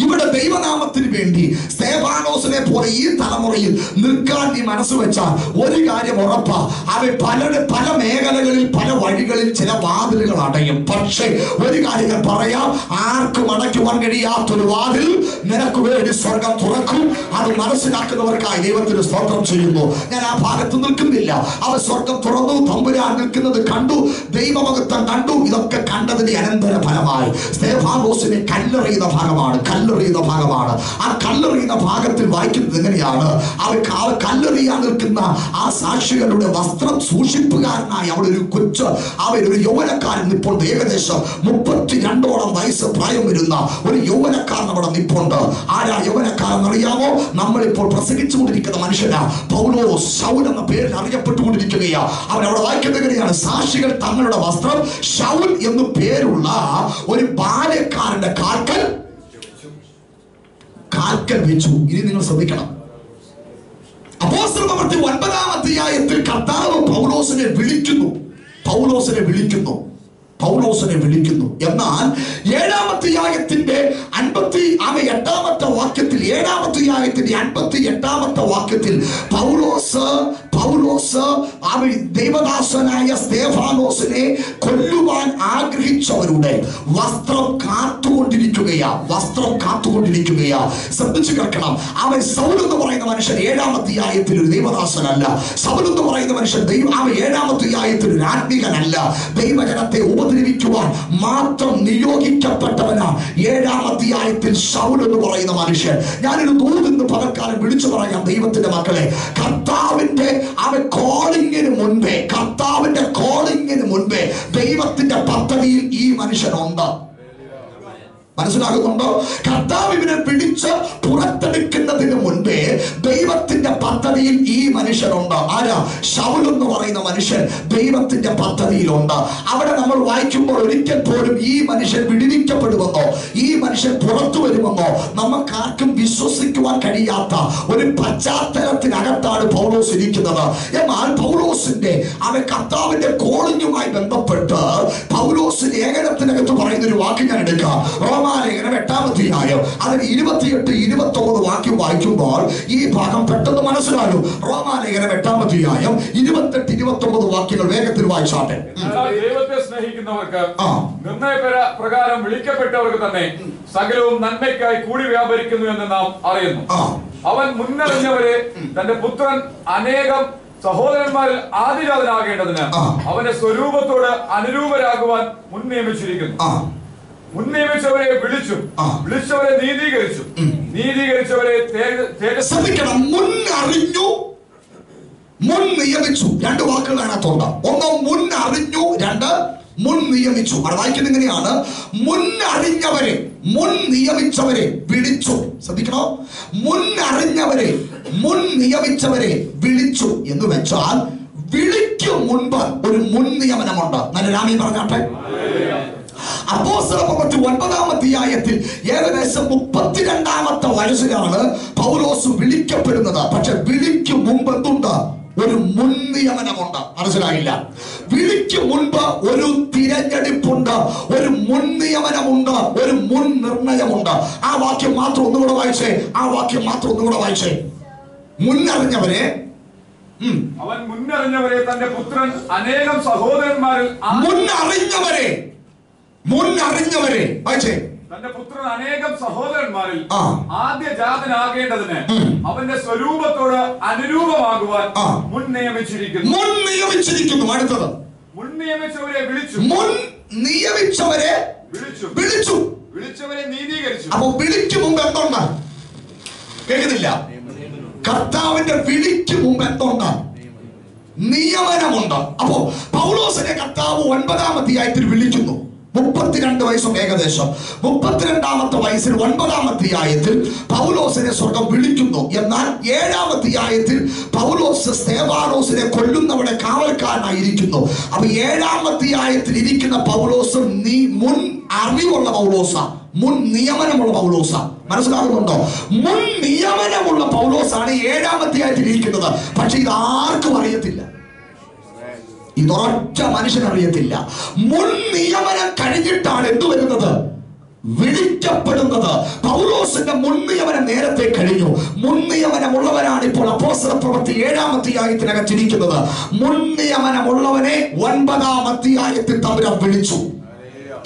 ഇവിടെ ദൈവനാമത്തിന് വേണ്ടി സേവാനോസിനെ പോലെ ഈ തലമുറയിൽ നിൽക്കാൻ നീ മനസ്സ് വെച്ചാൽ ഒരു കാര്യം ഉറപ്പാ. അവ പലരുടെ പല മേഖലകളിൽ പല വഴികളിൽ ചില വാതിലുകൾ അടയും. പക്ഷേ ഒരു കാര്യം പറയാം. ആർക്കും അടയ്ക്കുവാൻ കഴിയാത്തൊരു വാതിൽ നിനക്ക് വേണ്ടി സ്വർഗം തുറക്കും. അത് മനസ്സിലാക്കുന്നവർക്കായി ദൈവത്തിന് സ്തോത്രം ചെയ്യുന്നു. ഞാൻ ആ ഭാഗത്ത് നിൽക്കുന്നില്ല. അവ സ്വർഗം തുറന്നു തമ്പുരാൻ നിൽക്കുന്നത് കണ്ടു ദൈവമഹത്വം കണ്ടു. ഇതൊക്കെ കണ്ടതിന്റെ അനന്തര ഫലമായി സ്തേഫാനോസിനെ കല്ലെറിയുന്ന ഭാഗമാണ്. കല്ലെറിയുന്ന ഭാഗമാണ്. ആ കല്ലെറിയുന്ന ഭാഗത്തിൽ വായിക്കുന്നത് എങ്ങനെയാണ്? അവർ അവർ കല്ലെറിയാൻ നിൽക്കുന്ന ആ സാക്ഷികളുടെ വസ്ത്രം സൂക്ഷിപ്പുകാരനായി അവിടെ ഒരു കൊച്ച് അവർ ഒരു യൗവനക്കാരൻ. ഇപ്പോൾ ഏകദേശം മുപ്പത്തി രണ്ടോളം വയസ്സ് പ്രായം വരുന്ന ഒരു യൗവനക്കാരൻ അവിടെ നിപ്പുണ്ട്. ആരാ യൗവനക്കാരൻ അറിയാമോ? നമ്മളിപ്പോൾ പ്രസംഗിച്ചുകൊണ്ടിരിക്കുന്ന മനുഷ്യനാ. പൗലോ ശൗൽ എന്ന പേരിൽ അറിയപ്പെട്ടുകൊണ്ടിരിക്കുകയാ. അവരവിടെ വായിക്കുന്നത് എങ്ങനെയാണ്? സാക്ഷികൾ തങ്ങളുടെ വസ്ത്രം ഷൗൽ എന്ന് പേരുള്ള ഒരു ബാല്യക്കാരന്റെ കാൽക്കൽ കാൽക്കൽ വെച്ചു. ഇനി നിങ്ങൾ ശ്രദ്ധിക്കണം. അപ്പോസ്തല പ്രവൃത്തി ഒൻപതാം അധ്യായത്തിൽ കർത്താവ് പൗലോസിനെ വിളിക്കുന്നു. പൗലോസിനെ വിളിക്കുന്നു. പൗലോസിനെ വിളിക്കുന്നു. എന്നാൽ ഏഴാമത്തെ യാഗത്തിന്റെ അൻപത്തി അവ എട്ടാമത്തെ വാക്യത്തിൽ ഏഴാമത്തെ യാഗത്തിന്റെ അൻപത്തി എട്ടാമത്തെ വാക്യത്തിൽ പൗലോസ് പൗലോസ് ആ ദൈവദാസനായ സ്തേഫാനോസിനെ കൊല്ലുവാൻ ആഗ്രഹിച്ചവരുടെ വസ്ത്രം കാത്തുകൊണ്ടിരിക്കുകയാ. വസ്ത്രം കാത്തുകൊണ്ടിരിക്കുകയാ. ശ്രദ്ധിച്ചു കേൾക്കണം. അവൻ സൗൽ എന്ന് പറയുന്ന മനുഷ്യൻ ഏഴാമത്തെ ആയത്തിൽ ഒരു ദൈവദാസനല്ല. സൗൽ എന്ന് പറയുന്ന മനുഷ്യൻ ദൈവ അവൻ ഏഴാമത്തെ ആയത്തിൽ ഒരു ആത്മീകനല്ല. ദൈവജനത്തെ ഉപദ്രവിക്കുവാൻ മാത്രം നിയോഗിക്കപ്പെട്ടവനാ ഏഴാമത്തെ ആയത്തിൽ സൗൽ എന്ന് പറയുന്ന മനുഷ്യൻ. ഞാനൊരു ദൂതെന്ന് പകൽക്കാലം വിളിച്ചു പറയാം ദൈവത്തിന്റെ മക്കളെ. കർത്താവിന്റെ അവൻ കോളിങ്ങിന് മുൻപേ കർത്താവിന്റെ കോളിങ്ങിന് മുൻപേ ദൈവത്തിന്റെ പദ്ധതിയിൽ ഈ മനുഷ്യനുണ്ട്. മനസ്സിലാകുന്നുണ്ടോ? കർത്താവ് ഇവനെ പിടിച്ച് പുറത്തെടുക്കുന്നതിന് മുൻപേ ദൈവത്തിന്റെ പദ്ധതിയിൽ ഈ മനുഷ്യനുണ്ട് ആരാ? ശൗൽ എന്ന് പറയുന്ന മനുഷ്യൻ ദൈവത്തിന്റെ പദ്ധതിയിലുണ്ട്. അവിടെ നമ്മൾ വായിക്കുമ്പോൾ ഒരിക്കൽ പോലും ഈ മനുഷ്യൻ വിടുവിക്കപ്പെടുമെന്നോ ഈ മനുഷ്യൻ പുറത്തു വരുമെന്നോ നമുക്കാർക്കും വിശ്വസിക്കുവാൻ കഴിയാത്ത ഒരു പശ്ചാത്തലത്തിനകത്താണ് പൗലോസ് ഇരിക്കുന്നത്. എന്നാൽ പൗലോസിന്റെ അവൻ കർത്താവിന്റെ കോളിങ്ങുമായി ബന്ധപ്പെട്ട് പൗലോസ് ലേഖനത്തിനകത്ത് പറയുന്ന ഒരു വാക്ക് ഞാൻ എടുക്കാം. റോമാലേഖനം എട്ടാമധ്യായം അതിന് ഇരുപത്തിയെട്ട് ഇരുപത്തൊമ്പത് വാക്യം വായിക്കുമ്പോൾ ഈ ഭാഗം പെട്ടെന്ന് മനസ്സിലാകും റോമാലേഖനം എട്ടാം അധ്യായം ഇരുപത്തെട്ട് ഇരുപത്തൊമ്പത് വാക്യങ്ങൾ വേഗത്തിൽ വായിച്ചാട്ടെ. ദൈവത്തെ സ്നേഹിക്കുന്നവർക്ക് ആ. പ്രകാരം വിളിക്കപ്പെട്ടവർക്ക് തന്നെ സകലവും നന്മയ്ക്കായി കൂടി വ്യാപരിക്കുന്നു എന്ന് നാം അറിയുന്നു. അവൻ മുന്നറിഞ്ഞവരെ തന്റെ പുത്രൻ അനേകം സഹോദരന്മാരിൽ ആദിരാതനാകേണ്ടതിന് അവന്റെ സ്വരൂപത്തോട് അനുരൂപരാകുവാൻ മുൻ നിയമിച്ചിരിക്കുന്നു നിയമിച്ചവരെ വിളിച്ചു. വിളിച്ചവരെ നീതീകരിച്ചു. നീതീകരിച്ചവരെ ശ്രദ്ധിക്കണം മുൻ അറിഞ്ഞു മുൻ നിയമിച്ചു രണ്ട് വാക്കുകളാണ് തൊണ്ട ഒന്ന് മുൻ അറിഞ്ഞു രണ്ട് മുൻ നിയമിച്ചു അത് വായിക്കുന്നത് എങ്ങനെയാണ് മുൻ അറിഞ്ഞവരെ മുൻ നിയമിച്ചവരെ വിളിച്ചു. ശ്രദ്ധിക്കണോ? മുൻ അറിഞ്ഞവരെ മുൻ നിയമിച്ചവരെ വിളിച്ചു എന്ന് വെച്ചാൽ വിളിക്കും മുൻപ് ഒരു മുൻ നിയമനമുണ്ട് നല്ല രാമി പറഞ്ഞാട്ടെ? അപ്പോസ്തല പ്രവൃത്തി ഒൻപതാം അധ്യായത്തിൽ ഏകദേശം മുപ്പത്തിരണ്ടാമത്തെ വയസ്സിലാണ് പൗലോസ് വിളിക്കപ്പെടുന്നത്. പക്ഷെ വിളിക്ക് മുമ്പ് എന്തുണ്ട്? ഒരു മുൻ നിയമനമുണ്ട് മനസ്സിലായില്ല? വിളിക്ക് മുൻപ് ഒരു തിരഞ്ഞെടുപ്പുണ്ട് ഒരു മുൻ നിയമനമുണ്ട് ഒരു മുൻ നിർണയമുണ്ട് ആ വാക്യം മാത്രം ഒന്നുകൂടെ വായിച്ചേ ആ വാക്യം മാത്രം ഒന്നുകൂടെ വായിച്ചേ. മുന്നറിഞ്ഞവരെ അവൻ മുന്നറിഞ്ഞവരെ തന്റെ പുത്രൻ അനേകം സഹോദരന്മാരിൽ മുന്നറിഞ്ഞവരെ മുന്നറിഞ്ഞവരെ. വായിച്ചേ. തന്റെ പുത്രൻ അനേകം സഹോദരന്മാരിൽ ആ. ആദ്യ ജാതനാകേണ്ടതിന് അവന്റെ സ്വരൂപത്തോട് അനുരൂപമാകുവാൻ. മുൻ നിയമിച്ചിരിക്കുന്നു. മുൻ നിയമിച്ചിരിക്കുന്നു. അടുത്തത്. മുൻ നിയമിച്ചവരെ വിളിച്ചു. മുൻ നിയമിച്ചവരെ വിളിച്ചു. വിളിച്ചു. വിളിച്ചവരെ നീതീകരിച്ചു. അപ്പൊ വിളിക്ക് മുമ്പ് എന്തുണ്ട്? കേൾക്കുന്നില്ല. കർത്താവിന്റെ വിളിക്ക് മുമ്പ് എന്തുണ്ട്? നിയമനമുണ്ട്. അപ്പോ പൗലോസിനെ കർത്താവ് ഒൻപതാം അധ്യായത്തിൽ വിളിക്കുന്നു. മുപ്പത്തിരണ്ട് വയസ്സും ഏകദേശം. മുപ്പത്തിരണ്ടാമത്തെ വയസ്സിൽ ഒൻപതാം അധ്യായത്തിൽ പൗലോസിനെ സ്വർഗം വിളിക്കുന്നു. എന്നാൽ ഏഴാം അധ്യായത്തിൽ പൗലോസ് സേവാനോസിനെ കൊല്ലുന്നവിടെ കാവൽക്കാരനായിരിക്കുന്നു. അപ്പൊ ഏഴാം അധ്യായത്തിൽ ഇരിക്കുന്ന പൗലോസ് നീ മുൻ അറിവുള്ള പൗലോസ. മുൻ നിയമനമുള്ള പൗലോസ. മനസ്സിലാകുന്നുണ്ടോ? മുൻ നിയമനമുള്ള പൗലോസാണ് ഏഴാം അധ്യായത്തിൽ ഇരിക്കുന്നത്. പക്ഷെ ഇത് ആർക്കും അറിയത്തില്ല. ഇതൊരൊറ്റ മനുഷ്യനറിയത്തില്ല. മുൻ നിയമനം കഴിഞ്ഞിട്ടാണ് എന്തു വരുന്നത്? വിളിക്കപ്പെടുന്നത്. പൗലോസിന്റെ മുൻനിയമനം നേരത്തെ കഴിഞ്ഞു. മുൻ നിയമനമുള്ളവരാണ് ഇപ്പോൾ അപ്പോസ്തല പ്രവൃത്തി ഏഴാം അധ്യായത്തിനകത്തിരിക്കുന്നത് മുൻ നിയമനമുള്ളവനെ ഒൻപതാം അധ്യായത്തിൽ തമ്മിൽ വിളിച്ചു.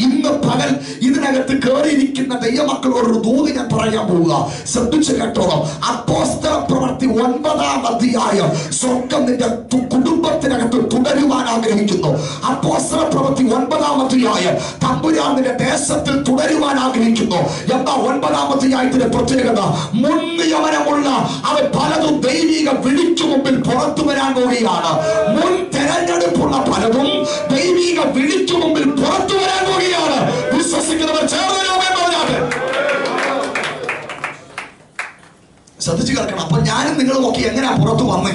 ഇന്ന് പകൽ ഇതിനകത്ത് കയറിയിരിക്കുന്ന ദൈവമക്കളോടൊരു ദൂത് ഞാൻ പറയാൻ പോവുക. ശ്രദ്ധിച്ചു കേട്ടോളാം അപ്പോസ്തല പ്രവർത്തി ഒൻപതാം അധ്യായം സ്വർഗം നിന്റെ കുടുംബത്തിനകത്ത് തുടരുവാൻ ആഗ്രഹിക്കുന്നു. അപ്പോസ്തല പ്രവർത്തി ഒൻപതാം അധ്യായം തമ്പുരാൻ നിന്റെ ദേശത്തിൽ തുടരുവാൻ ആഗ്രഹിക്കുന്നു. എന്താ ഒൻപതാം അധ്യായത്തിന്റെ പ്രത്യേകത? മുൻനിയമനമുള്ള അവ പലതും ദൈവിക വിളിക്കു മുമ്പിൽ പുറത്തു വരാൻ പോവുകയാണ്. മുൻ തെരഞ്ഞെടുപ്പുള്ള പലതും ദൈവിക വിളിക്കു മുമ്പിൽ പുറത്തു വരാൻ പോവുകയാണ്. വിശ്വസിക്കുന്നവർ ചേർന്ന് ശ്രദ്ധിച്ചു കേൾക്കണം. അപ്പൊ ഞാനും നിങ്ങളും ഒക്കെ എങ്ങനെയാ പുറത്തു വന്നേ?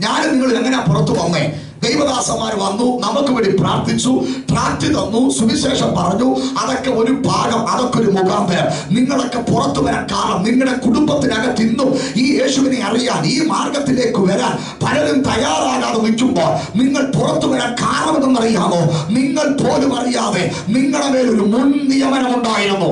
ഞാനും നിങ്ങളും എങ്ങനെയാ പുറത്തു വന്നേ? ദൈവദാസന്മാർ വന്നു നമുക്ക് വേണ്ടി പ്രാർത്ഥിച്ചു പ്രാർത്ഥി തന്നു സുവിശേഷം പറഞ്ഞു. അതൊക്കെ ഒരു ഭാഗം അതൊക്കെ ഒരു മുഖാന്തരം. നിങ്ങളൊക്കെ പുറത്തു വരാൻ കാരണം നിങ്ങളുടെ കുടുംബത്തിനകത്ത് ഇന്നും ഈ യേശുവിനെ അറിയാൻ ഈ മാർഗത്തിലേക്ക് വരാൻ പലരും തയ്യാറാകാതെ നിൽക്കുമ്പോൾ നിങ്ങൾ പുറത്തു വരാൻ കാരണമെന്നറിയാമോ? നിങ്ങൾ പോലും അറിയാതെ നിങ്ങളുടെ മേലൊരു മുൻ നിയമനം ഉണ്ടായിരുന്നു.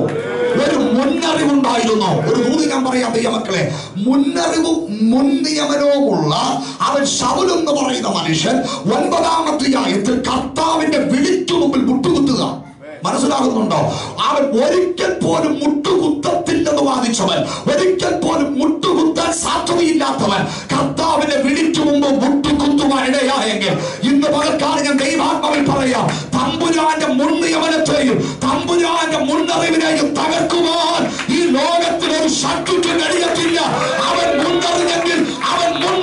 ഒരു മുന്നറിവുണ്ടായിരുന്നു. ഒരു ഭൂതികം പറയാം ദൈവമക്കളെ മുന്നറിവും മുൻനിയമനവുമുള്ള അവൻ ശൗൽ എന്ന് പറയുന്ന മനുഷ്യൻ ഒൻപതാമത്തെ ആയത്തിൽ കർത്താവിന്റെ വിളിക്കു മുമ്പിൽ മുട്ടുകുത്തുക. മനസ്സിലാകുന്നുണ്ടോ? അവൻ ഒരിക്കൽ പോലും മുട്ടുകുത്തത്തില്ലെന്ന് വാദിച്ചവൻ ഒരിക്കൽ പോലും മുട്ടുകുത്താൻ സാധ്യതയില്ലാത്തവൻ കർത്താവിന്റെ വിളിക്കു മുമ്പ് മുട്ടുകുത്തുവാൻ ഇടയായെങ്കിൽ ഇന്ന് പകൽക്കാലം ഞാൻ ദൈവാത്മാവിൽ പറയാം തമ്പുരാന്റെ മുൻനിയമനത്തെയും തമ്പുരാന്റെ മുന്നറിവിനെയും തകർക്കുവാൻ ഈ ലോകത്തിൽ ഒരു ശത്രുക്ക് കഴിയത്തില്ല അവൻ മുന്നറിഞ്ഞെങ്കിൽ അവൻ മുൻ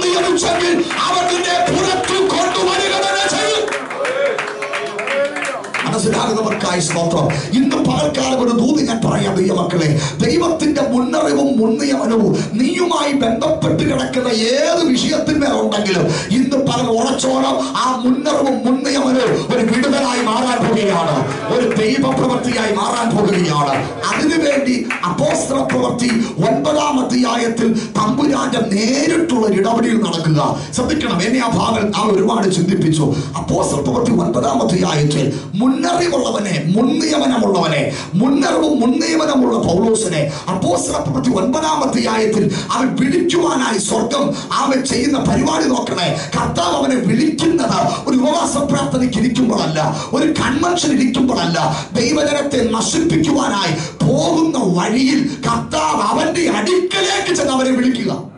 സ്തോത്രം ഇന്ന് പകൽക്കാലം ഒരു ദൂത് ഞാൻ പറയാം ദൈവമക്കളെ. ദൈവത്തിന്റെ മുന്നറിവും മുൻനിയമനവും നീയുമായി ബന്ധപ്പെട്ട് കിടക്കുന്ന ഏത് വിഷയത്തിന്മേലുണ്ടെങ്കിലും ഇന്ന് പകൽ ഉറച്ചോളം ആ മുന്നറിവും മുൻനിയമനവും ഒരു വിടുതലായി മാറാൻ പോകുകയാണ്. ഒരു ദൈവ പ്രവൃത്തിയായി മാറാൻ പോകുകയാണ്. അതിനുവേണ്ടി അപ്പോസ്ത്ര പ്രവൃത്തി ഒൻപതാം അധ്യായത്തിൽ തമ്പുരാന്റെ നേരിട്ടുള്ള ഒരു ഇടപെടൽ നടക്കുക. ശ്രദ്ധിക്കണം എന്നെ ആ ഭാഗം ആ ഒരുപാട് ചിന്തിപ്പിച്ചു. അപ്പോസ്ത്ര പ്രവൃത്തി ഒൻപതാം അധ്യായത്തിൽ മുന്നറിവുള്ളവനെ മുൻനിയമനമുള്ളവനെ മുന്നറിവും മുൻനിയമനമുള്ള പൗലോസിനെ അപ്പോസ്തല പ്രവൃത്തി ഒൻപതാം അധ്യായത്തിൽ അവൻ വിളിക്കുവാനായി സ്വർഗം അവൻ ചെയ്യുന്ന പരിപാടി നോക്കണേ. കർത്താവ് അവനെ വിളിക്കുന്നത് ഒരു ഉപവാസ പ്രാർത്ഥനയ്ക്ക് ഇരിക്കുമ്പോഴല്ല ഒരു കൺവെൻഷൻ ഇരിക്കുമ്പോഴല്ല. ദൈവജനത്തെ നശിപ്പിക്കുവാനായി പോകുന്ന വഴിയിൽ കർത്താവ് അവന്റെ അടുക്കലേക്ക് ചെന്ന് അവനെ വിളിക്കുക.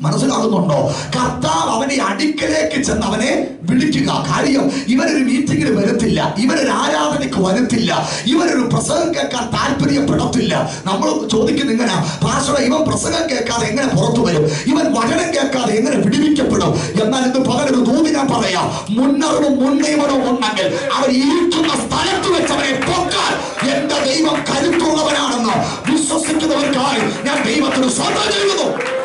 മനസ്സിലാകുന്നുണ്ടോ? കർത്താവ് അവനെ അടുക്കലേക്ക് ചെന്ന് അവനെ വിളിക്കുക. കാര്യം ഇവരൊരു മീറ്റിംഗിന് വരത്തില്ല. ഇവരൊരു ആരാധനയ്ക്ക് വരത്തില്ല. ഇവരൊരു പ്രസംഗം കേൾക്കാൻ താല്പര്യപ്പെടത്തില്ല. നമ്മൾ ചോദിക്കുന്ന ഇങ്ങനെ പാസ്റ്റർ ഇവൻ പ്രസംഗം കേൾക്കാതെ എങ്ങനെ പുറത്തു വരും? ഇവൻ വചനം കേൾക്കാതെ എങ്ങനെ വിടിവിക്കപ്പെടും? എന്നാൽ ഇന്ന് പകലൊരു ഞാൻ പറയാം. മുന്നറിവും മുൻനിയമനവും ഉണ്ടെങ്കിൽ അവർ ഇരിക്കുന്ന സ്ഥലത്ത് വെച്ച് അവരെ പൊക്കാൻ എന്റെ ദൈവം കരുത്തുള്ളവനാണെന്ന് വിശ്വസിക്കുന്നവർക്കായി ഞാൻ ദൈവത്തിന് സ്വന്തം ചെയ്യുന്നു.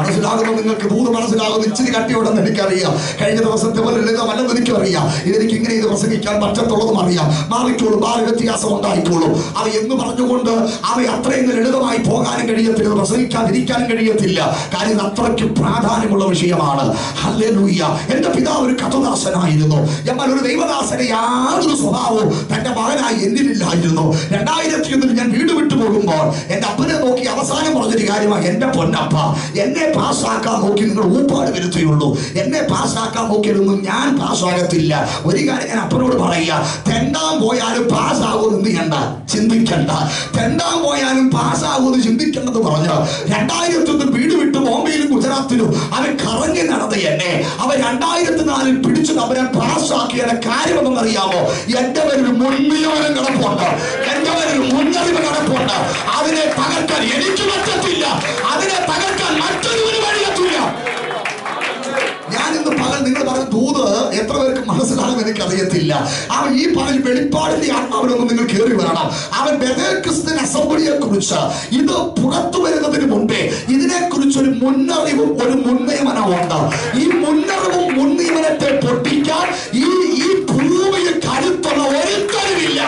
മനസ്സിലാകുന്നു നിങ്ങൾക്ക്? ഭൂതം മനസ്സിലാകുന്നു. ഇച്ചിരി കട്ടിയോടെന്ന് എനിക്കറിയാം. കഴിഞ്ഞ ദിവസത്തെ പോലെ ലളിതമല്ലെന്ന് എനിക്കറിയാം. ഇതെനിക്ക് ഇങ്ങനെ ഇത് പ്രസംഗിക്കാൻ പറ്റത്തുള്ളതും അറിയാം. മാറിക്കോളും. മാറി വ്യത്യാസം ഉണ്ടായിക്കോളും. അത് എന്ന് പറഞ്ഞുകൊണ്ട് അവ അത്രയും ലളിതമായി പോകാനും കഴിയത്തില്ല. പ്രസംഗിക്കാതിരിക്കാനും കഴിയത്തില്ല. കാര്യം അത്രയ്ക്ക് പ്രാധാന്യമുള്ള വിഷയമാണ്. ഹല്ലേലൂയ എന്റെ പിതാവ് ഒരു കഥദാസനായിരുന്നു. എന്നാൽ ഒരു ദൈവദാസനെ യാതൊരു സ്വഭാവവും തന്റെ മകനായി എന്നിലില്ലായിരുന്നു. രണ്ടായിരത്തി ഒന്നിൽ ഞാൻ വീട് വിട്ടു പോകുമ്പോൾ എന്റെ അപ്പനെ നോക്കി അവസാനം പറഞ്ഞൊരു കാര്യമാണ്. എന്റെ പൊന്നപ്പ. എന്നെ പാസ്സാക്കാൻ നോക്കി നിങ്ങൾ ഊപ്പാട് വരുത്തുകയുള്ളൂ എന്നെ പാസ്സാക്കാൻ നോക്കിയതൊന്നും ഞാൻ പാസ്സാകത്തില്ല. ഒരു കാര്യം ഞാൻ അപ്പനോട് പറയുക തെണ്ടാൻ പോയാലും പാസ്സാകുമെന്ന് ചെയ്യണ്ട ചിന്തിക്കണ്ട. തെണ്ടാൻ പോയാലും പാസ്സാകുമെന്ന് ചിന്തിക്കേണ്ടത് പറഞ്ഞു രണ്ടായിരത്തി ഒന്ന് വീട് വിട്ട് ബോംബെയിലും ഗുജറാത്തിലും അവൻ കറങ്ങി നടന്ന എന്നെ അവൻ രണ്ടായിരത്തി നാലിൽ പിടിച്ചു അവനെ പാസ്സാക്കിയ കാര്യമെന്ന് അറിയാമോ എന്റെ പേരൊരു മുൻനിയമനം കിടപ്പുണ്ട്. എന്റെ പേരൊരു മുന്നറിവ് കിടപ്പുണ്ട്. അതിനെ തകർക്കാൻ എനിക്ക് പറ്റത്തില്ല. അതിനെ തകർക്കാൻ മറ്റൊരുവന് വഴിയെത്തില്ല ഞാൻ ഇന്ന് പകൽ നിങ്ങൾ പറഞ്ഞ ദൂത് എത്ര പേർക്ക് മനസ്സിലാകും എനിക്ക് അറിയത്തില്ല അവൻ ഈ പറഞ്ഞ വെളിപ്പാടിന്റെ ആത്മാവിനൊന്നും നിങ്ങൾ കയറി വരണം. അവൻ ക്രിസ്ത്യൻ അസംബ്ലിയെ കുറിച്ച് ഇത് പുറത്തു വരുന്നതിന് മുമ്പേ ഇതിനെ കുറിച്ച് ഒരു മുന്നറിവും ഒരു മുൻനിയമനവും ഈ മുന്നറിവും മുൻനിയമനത്തെ പൊട്ടിക്കാൻ ഈ ഈ ഭൂമിയിൽ കരുത്തുള്ള ഒരുത്തരുമില്ല.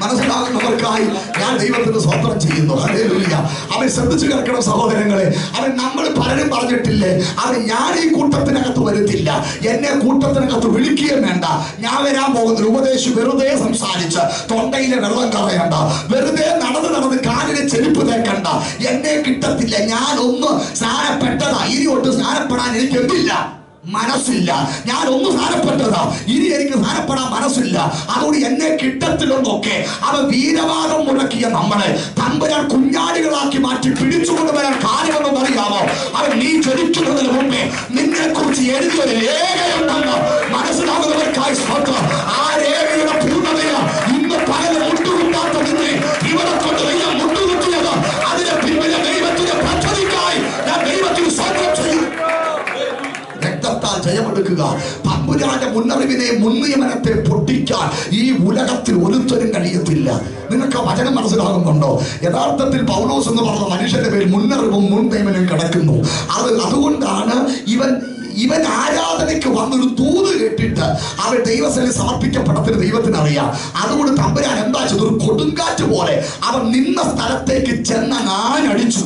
മനസ്സിലാകുന്നവർക്കായി ഞാൻ ദൈവത്തിന് സ്വന്തം ചെയ്യുന്നു. ഹല്ലേലൂയ. അവൻ ശ്രദ്ധിച്ചു കിടക്കണം സഹോദരങ്ങളെ. അവൻ നമ്മൾ പലരും പറഞ്ഞിട്ടില്ലേ അത് ഞാൻ ഈ കൂട്ടത്തിനകത്ത് വരുത്തില്ല. എന്നെ കൂട്ടത്തിനകത്ത് വിളിക്കുകയും വേണ്ട. ഞാൻ വരാൻ പോകുന്ന ഉപദേശി വെറുതെ സംസാരിച്ച് തൊണ്ടയിലെ വെള്ളം കളയണ്ട. വെറുതെ നടന്ന് നടന്ന് കാലിലെ ചെരുപ്പ് തേക്കണ്ട. എന്നെ കിട്ടത്തില്ല. ഞാൻ ഒന്ന് സ്നാനപ്പെട്ടതാ. ഇനി ഒട്ട് സ്നാനപ്പെടാൻ എനിക്ക് എന്തില്ല? മനസ്സില്ല. ഞാൻ ഒന്ന് സാരപ്പെട്ടതാ ഇനി എനിക്ക് സാരപ്പെടാൻ മനസ്സില്ല. അതുകൊണ്ട് എന്നെ കിട്ടത്തില്ലെന്നൊക്കെ അവ വീരവാദം മുടക്കിയ നമ്മളെ തമ്പുരാൻ കുഞ്ഞാടികളാക്കി മാറ്റി പിടിച്ചുകൊണ്ട് വരാൻ കാര്യമെന്ന് അറിയാമോ? അവൻ നീ ചൊരിക്കുന്നതിന് മുമ്പേ നിന്നെ കുറിച്ച് എഴുതിയ ഒരു രേഖയുണ്ടെന്ന് മനസ്സിലാകുന്നവർക്കായി സ്വന്തം ജയമെടുക്കുക തമ്പുരാന്റെ മുന്നറിവിനെ മുൻനിയമനത്തെ പൊട്ടിക്കാൻ ഈ ഉലകത്തിൽ ഒരുത്തരും കഴിയത്തില്ല. നിങ്ങൾക്ക് വചനം മനസ്സിലാകുന്നുണ്ടോ? യഥാർത്ഥത്തിൽ പൗലോസ് എന്ന് പറഞ്ഞ മനുഷ്യന്റെ പേര് മുന്നറിവും മുൻനിയമനവും കിടക്കുന്നു. അത് അതുകൊണ്ടാണ് ഇവൻ ഇവൻ ആരാധനയ്ക്ക് വന്നൊരു തൂത് കേട്ടിട്ട് അവൻ ദൈവസേന സമർപ്പിക്കപ്പെടത്തിന് ദൈവത്തിന് അറിയാം അതുകൊണ്ട് തമ്പുരാൻ എന്താ ചെയ്തു ഒരു കൊടുങ്കാറ്റ് പോലെ അവൻ നിന്ന സ്ഥലത്തേക്ക് ചെന്നങ്ങാനടിച്ചു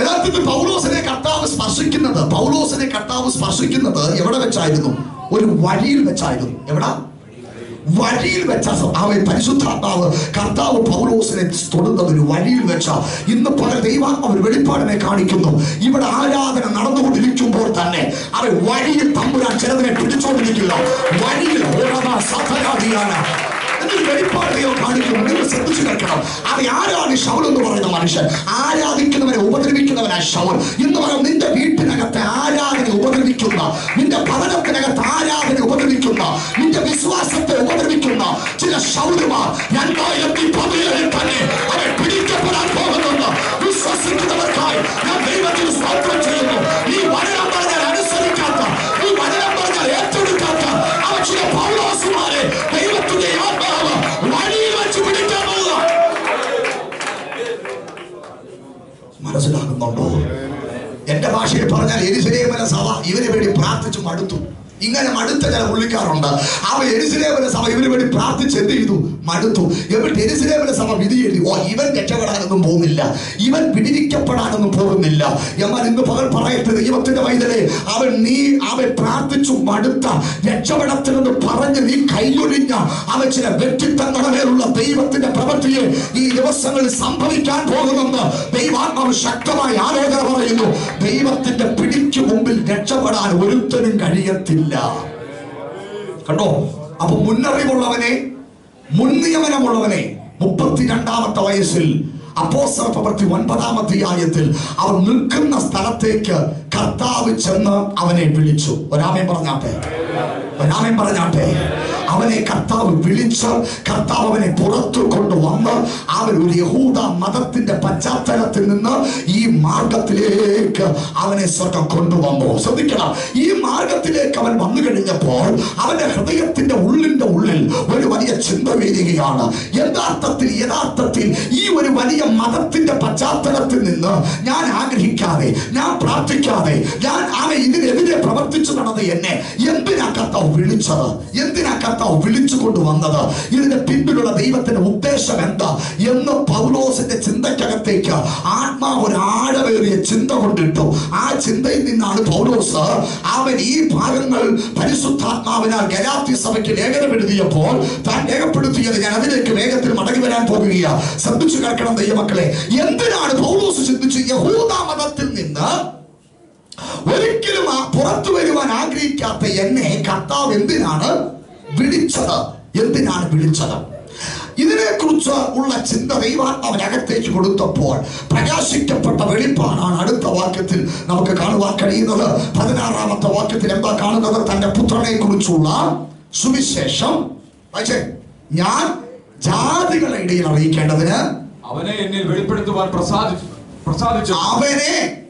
യഥാർത്ഥത്തിൽ പൗലോസിനെ കർത്താവ് സ്പർശിക്കുന്നത് പൗലോസിനെ കർത്താവ് സ്പർശിക്കുന്നത് എവിടെ വെച്ചായിരുന്നു? ഒരു വഴിയിൽ വെച്ചായിരുന്നു. എവിടെ? വഴിയിൽ വെച്ച അവൻ പരിശുദ്ധാത്മാവ് കർത്താവ് പൗലോസിനെ തൊടുന്നത് ഒരു വഴിയിൽ വെച്ച. ഇന്ന് പല ദൈവാത്മാവ് വെളിപ്പാടിനെ കാണിക്കുന്നു. ഇവിടെ ആരാധന നടന്നുകൊണ്ടിരിക്കുമ്പോൾ തന്നെ അവൻ വഴിയിൽ തമ്പുരാൻ ചിലതിനെ പിടിച്ചുകൊണ്ടിരിക്കുക വഴിയിൽ ഓരോ സഫലാധിയാണ് എന്നൊരു വെളിപ്പാട് ദൈവം കാണിക്കുന്നു. നിങ്ങൾ ശ്രദ്ധിച്ചു കേൾക്കണം. അത് ആരാണ് ഈ ഷൗൽ എന്ന് പറയുന്ന മനുഷ്യൻ? ആരാധിക്കുന്നവനെ ഉപദ്രവിക്കുന്നവനാ ഷൗൽ. എന്ന് പറയാം നിന്റെ വീട്ടിനകത്തെ ആരാധന ഉപദ്രവിക്കുന്ന നിന്റെ പഠനത്തിനകത്ത് ആരാധന ഉപദ്രവിക്കുന്ന നിന്റെ വിശ്വാസത്തെ ഉപദ്രവിക്കുന്ന ചില ഷൗലുമാർ രണ്ടായിരത്തി പതിനേഴിൽ തന്നെ അവൻ പിടിക്കപ്പെടാൻ പോകുന്നുണ്ട്. വിശ്വസിക്കുന്നവർക്കായി ഞാൻ ദൈവത്തിന് സ്തോത്രം ചെയ്യുന്നു. ഈ വചനം പറഞ്ഞാൽ അനുസരിക്കാത്ത ഈ വചനം പറഞ്ഞാൽ ഏറ്റെടുക്കാത്ത അവ ചില പൗലോസുമാരെ മനസ്സിലാകുന്നുണ്ടോ? എന്റെ ഭാഷയിൽ പറഞ്ഞാൽ എരിശിലേമല സഭ ഇവരെ വേണ്ടി പ്രാർത്ഥിച്ചു മടുത്തു ഇങ്ങനെ മടുത്ത ചില പുള്ളിക്കാരുണ്ട് അവ എരിശിലേവന സഭ ഇവന് വേണ്ടി പ്രാർത്ഥിച്ച് എന്ത് ചെയ്തു? മടുത്തു. എന്നിട്ട് എരിശിലേവന സഭ വിധി എഴുതി. ഓ ഇവൻ രക്ഷപ്പെടാനൊന്നും പോകുന്നില്ല. ഇവൻ പിടിവിക്കപ്പെടാനൊന്നും പോകുന്നില്ല. എന്നാൽ ഇന്ന് പകൽ പറയട്ടെ ദൈവത്തിന്റെ വൈദ്യരെ അവൻ നീ അവൻ പ്രാർത്ഥിച്ചു മടുത്ത രക്ഷപ്പെടത്തിലെന്ന് പറഞ്ഞ് നീ കൈയൊഴിഞ്ഞ അവൻ ചില വ്യക്തിത്വങ്ങളുടെ മേലുള്ള ദൈവത്തിന്റെ പ്രവൃത്തിയെ ഈ ദിവസങ്ങളിൽ സംഭവിക്കാൻ പോകുമെന്ന് ദൈവാത്മാവ് ശക്തമായി ആലോചന പറയുന്നു. ദൈവത്തിന്റെ പിടിക്ക് മുമ്പിൽ രക്ഷപ്പെടാൻ ഒരുത്തനും കഴിയത്തില്ല. കണ്ടോ? അപ്പൊ മുന്നറിവുള്ളവനെ മുൻനിയമനമുള്ളവനെ മുപ്പത്തിരണ്ടാമത്തെ വയസ്സിൽ അപ്പോസ്തല പ്രവൃത്തി ഒൻപതാമത്തെ അധ്യായത്തിൽ അവൻ നിൽക്കുന്ന സ്ഥലത്തേക്ക് കർത്താവ് ചെന്ന് അവനെ വിളിച്ചു. ഒരാമയം പറഞ്ഞാട്ടെ? ഒരാമയം പറഞ്ഞാട്ടെ? അവനെ കർത്താവ് വിളിച്ച് കർത്താവ് അവനെ പുറത്തു കൊണ്ടുവന്ന് അവൻ ഒരു യഹൂദ മതത്തിന്റെ പശ്ചാത്തലത്തിൽ നിന്ന് ഈ മാർഗത്തിലേക്ക് അവനെ സ്വർഗം കൊണ്ടുവന്നു. ശ്രദ്ധിക്കണം. ഈ മാർഗത്തിലേക്ക് അവൻ വന്നു കഴിഞ്ഞപ്പോൾ അവന്റെ ഹൃദയത്തിന്റെ ഉള്ളിന്റെ ഉള്ളിൽ ഒരു വലിയ ചിന്ത വീരുകയാണ് യഥാർത്ഥത്തിൽ യഥാർത്ഥത്തിൽ ഈ ഒരു വലിയ മതത്തിന്റെ പശ്ചാത്തലത്തിൽ നിന്ന് ഞാൻ ആഗ്രഹിക്കാതെ ഞാൻ പ്രാർത്ഥിക്കാതെ ഞാൻ അവൻ ഇതിനെതിരെ പ്രവർത്തിച്ചു നടന്നത് എന്നെ എന്തിനാ കർത്താവ് വിളിച്ചത്? എന്തിനാ വിളിച്ചു കൊണ്ടുവന്നത് ഇതിന്റെ പിന്നിലുള്ള ദൈവത്തിന്റെ ഉദ്ദേശം എന്താ? എന്ന് പൗലോസിന്റെ ചിന്തയ്ക്കകത്തേക്ക് ആത്മാവ് ഒരു ആഴമേറിയ ചിന്ത കൊണ്ടിട്ടു. ആ ചിന്തയിൽ നിന്നാണ് പൗലോസ് അവൻ ഈ ഭാഗങ്ങൾ പരിശുദ്ധാത്മാവിനാൽ ഗലാത്തി സഭയ്ക്ക് ലേഖനം എഴുതിയപ്പോൾ താൻ രേഖപ്പെടുത്തിയത് ഞാൻ അതിലേക്ക് വേഗത്തിൽ മടങ്ങി വരാൻ പോകുകയാണ് ശ്രദ്ധിച്ചു കേൾക്കണം ദൈവമക്കളെ. എന്തിനാണ് പൗലോസ് ചിന്തിച്ചു യഹൂദ മതത്തിൽ നിന്ന് ഒരിക്കലും പുറത്തു വരുവാൻ ആഗ്രഹിക്കാത്ത എന്നെ കർത്താവ് എന്തിനാണ് വിളിച്ചത്. എന്തിനാണ് വിളിച്ചത്? ഇതിനെ കുറിച്ച് ഉള്ള ചിന്ത ദൈവാത്മാവിനകത്തേക്ക് കൊടുത്തപ്പോൾ പ്രകാശിക്കപ്പെട്ട വെളിപ്പാടാണ് അടുത്ത വാക്യത്തിൽ നമുക്ക് കാണുവാൻ കഴിയുന്നത്. പതിനാറാമത്തെ വാക്യത്തിൽ എന്താ കാണുന്നത്? തന്റെ പുത്രനെ കുറിച്ചുള്ള സുവിശേഷം. പക്ഷേ ഞാൻ ജാതികളുടെ ഇടയിൽ അറിയിക്കേണ്ടതിന് അവനെ എന്നിൽ വെളിപ്പെടുത്തുവാൻ പ്രസാദിച്ചു പ്രസാദിച്ചു. അവനെ